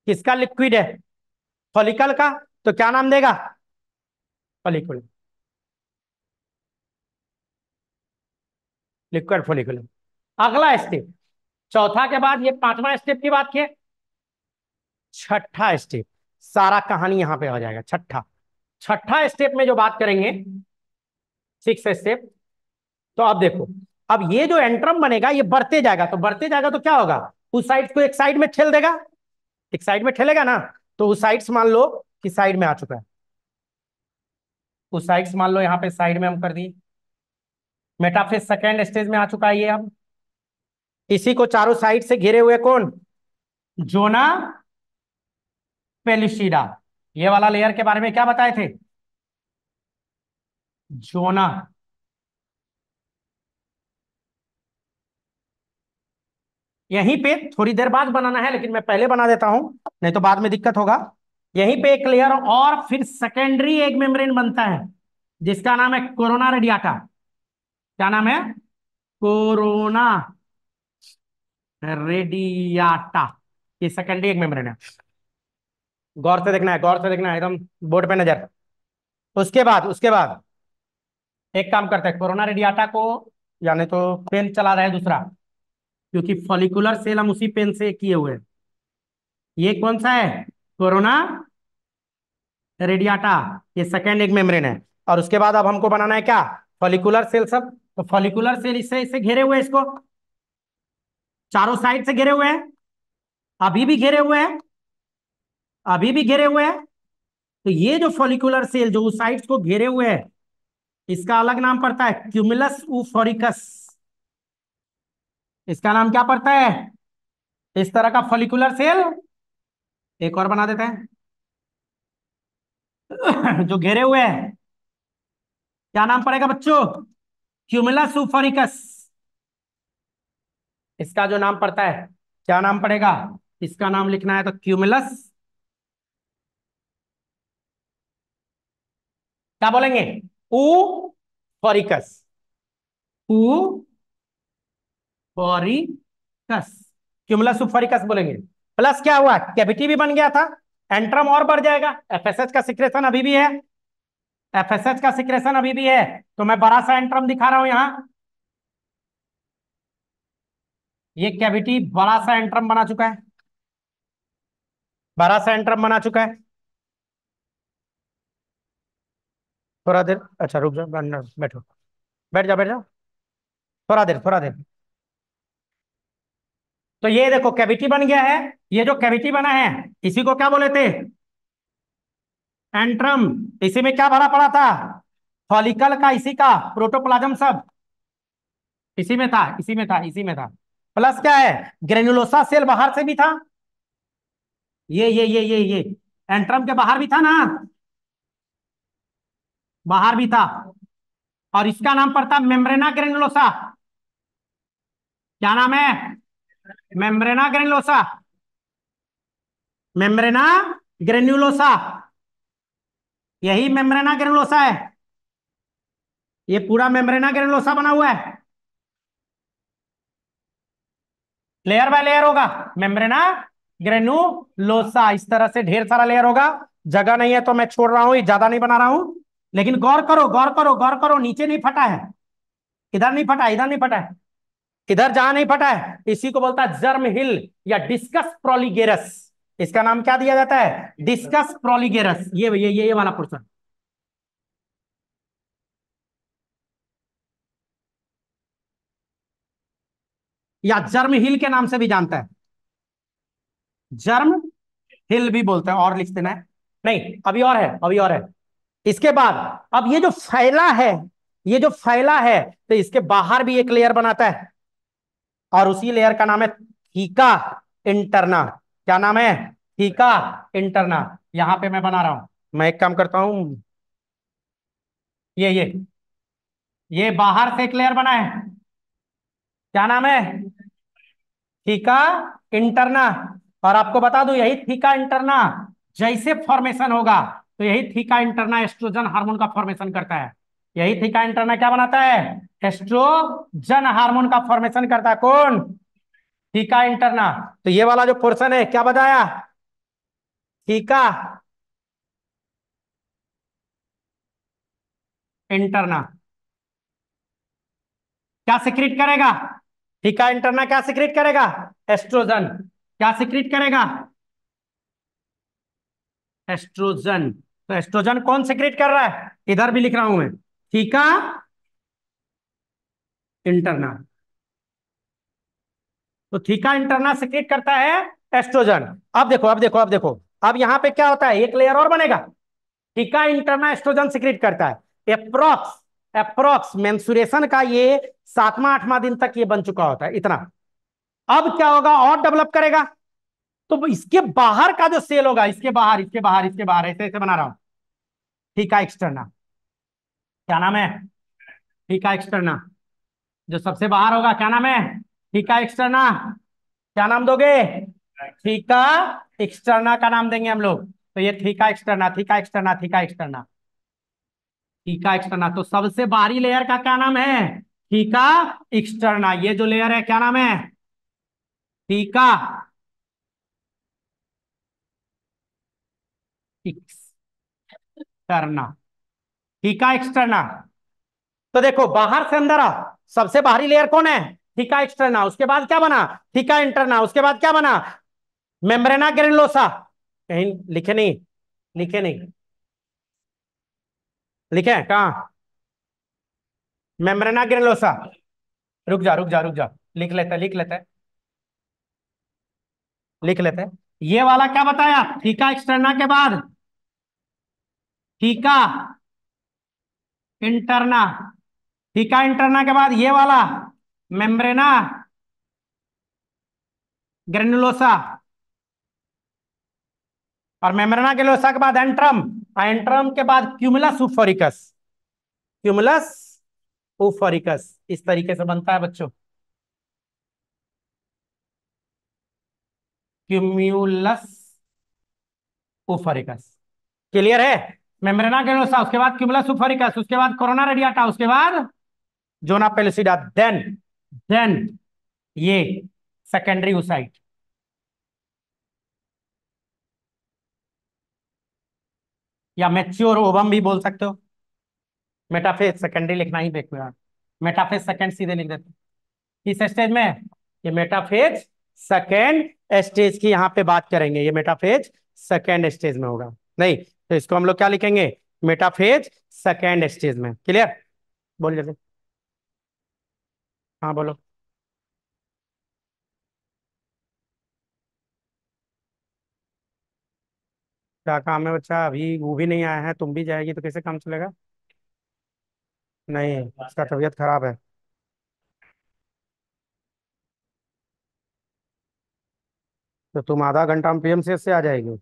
किसका लिक्विड है? फॉलिकल का? तो क्या नाम देगा? फॉलिकुलर लिक्विड फॉलिकुलर अगला स्टेप चौथा के बाद ये पांचवा स्टेप की बात किए छठा स्टेप सारा कहानी यहाँ पे हो जाएगा। छठा। छठा स्टेप में जो बात करेंगे सिक्स स्टेप तो अब देखो। अब ये जो एंट्रम बनेगा, ये बढ़ते जाएगा। तो बढ़ते जाएगा तो क्या होगा? उस साइड को एक साइड में ठेल देगा। एक साइड में ठेलेगा ना तो उस साइड से मान लो कि साइड में आ चुका है। उस साइड से मान लो यहाँ पे साइड में हम कर दिए मेटाफेज सेकेंड स्टेज में आ चुका है ये अब। इसी को चारों साइड से घिरे हुए कौन? Zona pellucida. ये वाला लेयर के बारे में क्या बताए थे? जोना। यहीं पे थोड़ी देर बाद बनाना है, लेकिन मैं पहले बना देता हूँ, नहीं तो बाद में दिक्कत होगा। यहीं पे एक लेयर और फिर सेकेंडरी एक मेम्ब्रेन बनता है, जिसका नाम है कोरोना रेडियाटा क्या नाम है? कोरोना रेडियाटा ये सेकेंडरी एक मेम्ब्रेन है। गौर से देखना है, गौर से देखना है, एकदम बोर्ड पे नज़र। उसके बाद उसके बाद एक काम करते हैं कोरोना रेडियाटा को, यानी तो पेन चला रहे दूसरा। क्योंकि फॉलिकुलर सेल हम उसी पेन से किए हुए हैं। ये कौन सा है? कोरोना रेडियाटा ये सेकेंड एक मेम्ब्रेन है। और उसके बाद अब हमको बनाना है क्या? फॉलिकुलर सेल सब। तो फॉलिकुलर सेल इससे इससे घेरे हुए इसको। चारों साइड से घेरे हुए हैं। अभी भी घेरे हुए हैं। अभी भी घेरे हुए हैं। तो ये जो फॉलिकुलर सेल जो उस साइड्स को घेरे हुए हैं, इसका अलग नाम पड़ता है। क्यूमुलस उफोरिकस इसका नाम क्या पड़ता है? इस तरह का फॉलिकुलर सेल एक और बना देते हैं। जो घेरे हुए हैं। क्या नाम पड़ेगा बच्चों? क्यूमुलस उफोरिकस इसका जो नाम पड़ता है, क्या नाम पड़ेगा? इसका नाम लिखना है तो क्यूमिलस क्या बोलेंगे? ऊ फॉरिकस फॉरिकस क्यूमुलस फॉरिकस बोलेंगे? प्लस क्या हुआ? कैविटी भी बन गया था। एंट्रम और बढ़ जाएगा। एफएसएच का सिक्रेशन अभी भी है। एफएसएच का सिक्रेशन अभी भी है। तो मैं बड़ा सा एंट्रम दिखा रहा हूँ यहाँ। ये कैविटी बड़ा सा एंट्रम बना चुका है। बड़ा सा एंट्रम बना चुका है। थोड़ा देर। अच्छा रुक जाओ, बैठो। बैठ जाओ बैठ जाओ। थोड़ा देर थोड़ा देर। तो ये देखो कैविटी बन गया है। ये जो कैविटी बना है, इसी को क्या बोले थे? एंट्रम इसी में क्या भरा पड़ा था? फॉलिकल का, इसी का प्रोटोप्लाज्म सब। इसी में था, इसी में था, इसी में था। प्लस क्या है? ग्रेनुलोसा सेल बाहर से भी था। ये ये ये ये ये। एंट्रम के बाहर भी था ना? बाहर भी था। और इसका नाम पड़ता मेम्ब्रेना ग्रेनुलोसा क्या नाम है? मेम्ब्रेना ग्रेनुलोसा मेम्ब्रेना ग्रेन्युलोसा यही मेम्ब्रेना ग्रेनुलोसा है। ये पूरा मेम्ब्रेना ग्रेनुलोसा बना हुआ है। लेयर बाय लेयर होगा। मेम्ब्रेना ग्रेनुलोसा इस तरह से ढेर सारा लेयर होगा। जगह नहीं है तो मैं छोड़ रहा हूँ ज़्यादा नहीं बना रहा हूँ। लेकिन गौर करो गौर करो गौर करो, नीचे नहीं फटा है। इधर नहीं फटा, इधर नहीं फटा है। इधर जहाँ नहीं फटा है इसी को बोलता है जर्म हिल या डिस्कस प्रोलीगेरस। इसका नाम क्या दिया जाता है? Discus proligerus. ये ये ये, ये वाला पोर्सन या जर्म हिल के नाम से भी जानता है। जर्म हिल भी बोलते हैं और लिख देना है। नहीं अभी और है अभी और है। इसके बाद अब ये जो फैला है ये जो फैला है तो इसके बाहर भी एक लेयर बनाता है। और उसी लेयर का नाम है थीका इंटरना क्या नाम है? थीका इंटरना यहाँ पे मैं बना रहा हूँ। मैं एक काम करता हूँ। ये ये। ये बाहर से एक लेयर बना है। क्या नाम है? थीका इंटरना और आपको बता दू, यही थीका इंटरना जैसे फॉर्मेशन होगा तो यही थीका इंटरना एस्ट्रोजन हार्मोन का फॉर्मेशन करता है। यही थीका इंटरना क्या बनाता है? एस्ट्रोजन हार्मोन का फॉर्मेशन करता है। कौन? Theca interna. तो ये वाला जो पोर्शन है, क्या बताया? Theca interna. क्या सिक्रिट करेगा? थीका इंटरना क्या सिक्रिट करेगा? एस्ट्रोजन। क्या सिक्रिट करेगा? एस्ट्रोजन। तो एस्ट्रोजन कौन सिक्रिट कर रहा है? इधर भी लिख रहा हूँ मैं। थीका इंटरना तो थीका इंटरना सिक्रिट करता है एस्ट्रोजन अब देखो अब देखो अब देखो. अब यहाँ पे क्या होता है? एक लेयर और बनेगा. थीका इंटरना एस्ट्रोजन सिक्रिट करता है. अप्रोक्स अप्रोक्स मेंसुरेशन का ये सातवां, आठवां दिन तक ये बन चुका होता है. इतना. अब क्या होगा? और डेवलप करेगा. तो इसके बाहर का जो सेल होगा, इसके बाहर इसके बाहर इसके बाहर, ऐसे ऐसे बना रहा हूँ. ठीका एक्सटर्ना क्या नाम है? ठीका एक्सटर्ना। जो सबसे बाहर होगा, क्या नाम है? ठीका एक्सटर्ना। क्या नाम दोगे? ठीका एक्सटर्ना का नाम देंगे हम लोग। तो ये ठीका एक्सटर्ना ठीका एक्सटर्ना ठीका एक्सटर्ना। ठीका एक्सटर्ना। तो सबसे बाहरी लेयर का क्या नाम है? ठीका एक्सटर्ना। ये जो लेयर है, क्या नाम है? ठीका एक्सटर्ना। ठीका एक्सटर्ना तो देखो, बाहर से अंदर आ सबसे बाहरी लेयर कौन है? ठीका एक्सटर्ना उसके बाद क्या बना? ठीका इंटरना उसके बाद क्या बना? मेम्ब्रेना ग्रेनुलोसा कहीं लिखे नहीं लिखे नहीं। लिखे कहा? मेम्ब्रेना ग्रेनुलोसा रुक जा रुक जा रुक जा। लिख लेते लिख लेते लिख लेते ये वाला क्या बताया? ठीका एक्सटर्ना के बाद। ठीका इंटरना। ठीका इंटरना के बाद ये वाला, मेम्ब्रेना, ग्रेनुलोसा। और मेम्ब्रेना ग्रेनुलोसा के बाद एंट्रम एंट्रम के बाद क्यूमुलस उफोरिकस क्यूमुलस उफोरिकस इस तरीके से बनता है बच्चों। क्यूम्यूलस उफोरिकस क्लियर है? मेम्ब्रेना ग्रेनुलोसा उसके बाद क्यूमुलस उफोरिकस उसके बाद कोरोना रेडियाटा उसके बाद जोना पेलुसिडा देन देन ये सेकेंडरी ओसाइट या मेच्योर ओवम भी बोल सकते हो। मेटाफेज सेकेंडरी लिखना ही देखो यार। मेटाफेज सेकेंड सीधे लिख देते किस स्टेज में? ये मेटाफेज सेकेंड स्टेज की यहाँ पे बात करेंगे। ये मेटाफेज सेकेंड स्टेज में होगा। नहीं तो इसको हम लोग क्या लिखेंगे? मेटाफेज सेकेंड स्टेज में। क्लियर बोल जल्दी। हाँ बोलो। क्या काम है बच्चा? अभी वो भी नहीं आया है, तुम भी जाएगी तो कैसे काम चलेगा? नहीं, उसका तबीयत खराब है। तो तुम आधा घंटा में पीएमसीएच से आ जाएगी।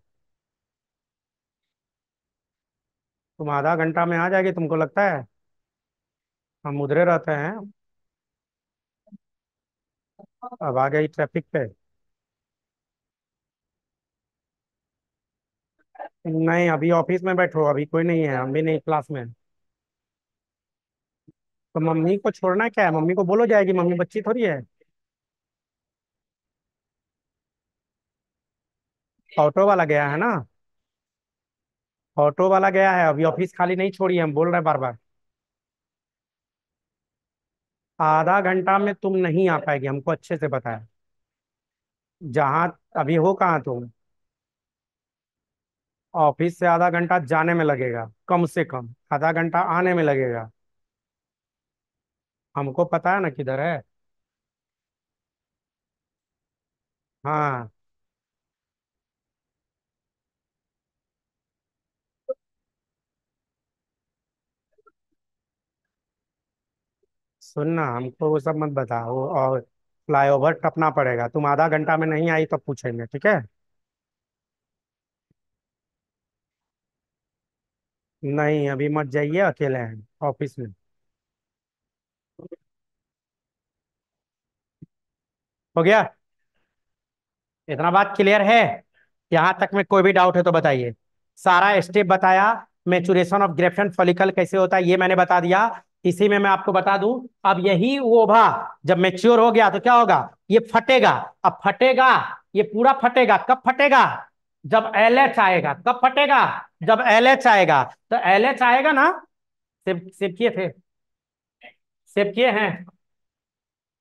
तुम आधा घंटा में आ जाएगी, तुमको लगता है? हम उधरे रहते हैं। अब आ गई ट्रैफ़िक पे। नहीं, अभी ऑफ़िस में बैठो, अभी कोई नहीं है, हम भी नहीं क्लास में। तो मम्मी को छोड़ना क्या? है मम्मी को बोलो जाएगी, मम्मी बच्ची थोड़ी है। ऑटो वाला गया है ना? ऑटो वाला गया है, अभी ऑफ़िस खाली नहीं छोड़ी हम बोल रहे बार बार। आधा घंटा में तुम नहीं आ पाएगी, हमको अच्छे से बताया जहाँ, अभी हो कहाँ तुम? ऑफ़िस से आधा घंटा जाने में लगेगा, कम से कम, आधा घंटा आने में लगेगा। हमको पता है ना किधर है? हाँ। सुनना हमको वो सब मत बताओ और फ्लाईओवर टपना पड़ेगा। तुम आधा घंटा में नहीं आई तो पूछेंगे, ठीक है? नहीं, अभी मत जाइए, अकेले हैं, ऑफ़िस में। हो गया? इतना बात क्लियर है? यहाँ तक में कोई भी डाउट है तो बताइए। सारा स्टेप बताया, मेचुरेशन ऑफ़ ग्रेफ्टन फॉलिकल कैसे होता है, ये मैंने बता दिया। इसी में मैं आपको बता दूँ, अब यही ओभा जब मेच्योर हो गया तो क्या होगा? ये फटेगा। अब फटेगा, ये पूरा फटेगा। कब फटेगा? जब एल एच आएगा। कब फटेगा? जब एल एच आएगा। तो एल एच आएगा ना? सेव सेव किए थे? सेव किए हैं।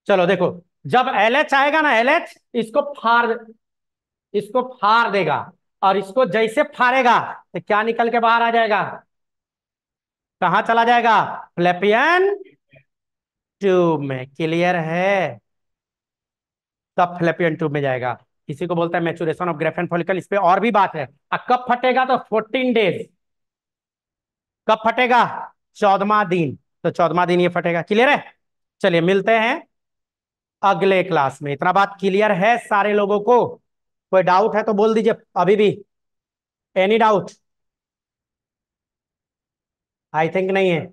चलो देखो, जब एल एच आएगा ना एल एच इसको फाड़ इसको फाड़ देगा। और इसको जैसे फाड़ेगा तो क्या निकल के बाहर आ जाएगा? कहा चला जाएगा? फ्लैपियन ट्यूब में। क्लियर है? कब फ्लैपियन ट्यूब में जाएगा? इसी को बोलता है मेचुरेशन ऑफ़ ग्रेफेन फॉलिकल इस पे और भी बात है। कब फटेगा तो फोर्टीन डेज़ कब फटेगा? चौदमा दिन। तो चौदमा दिन ये फटेगा। क्लियर है? चलिए मिलते हैं अगले क्लास में। इतना बात क्लियर है सारे लोगों को। कोई डाउट है तो बोल दीजिए अभी भी। एनी डाउट आई थिंक नहीं है।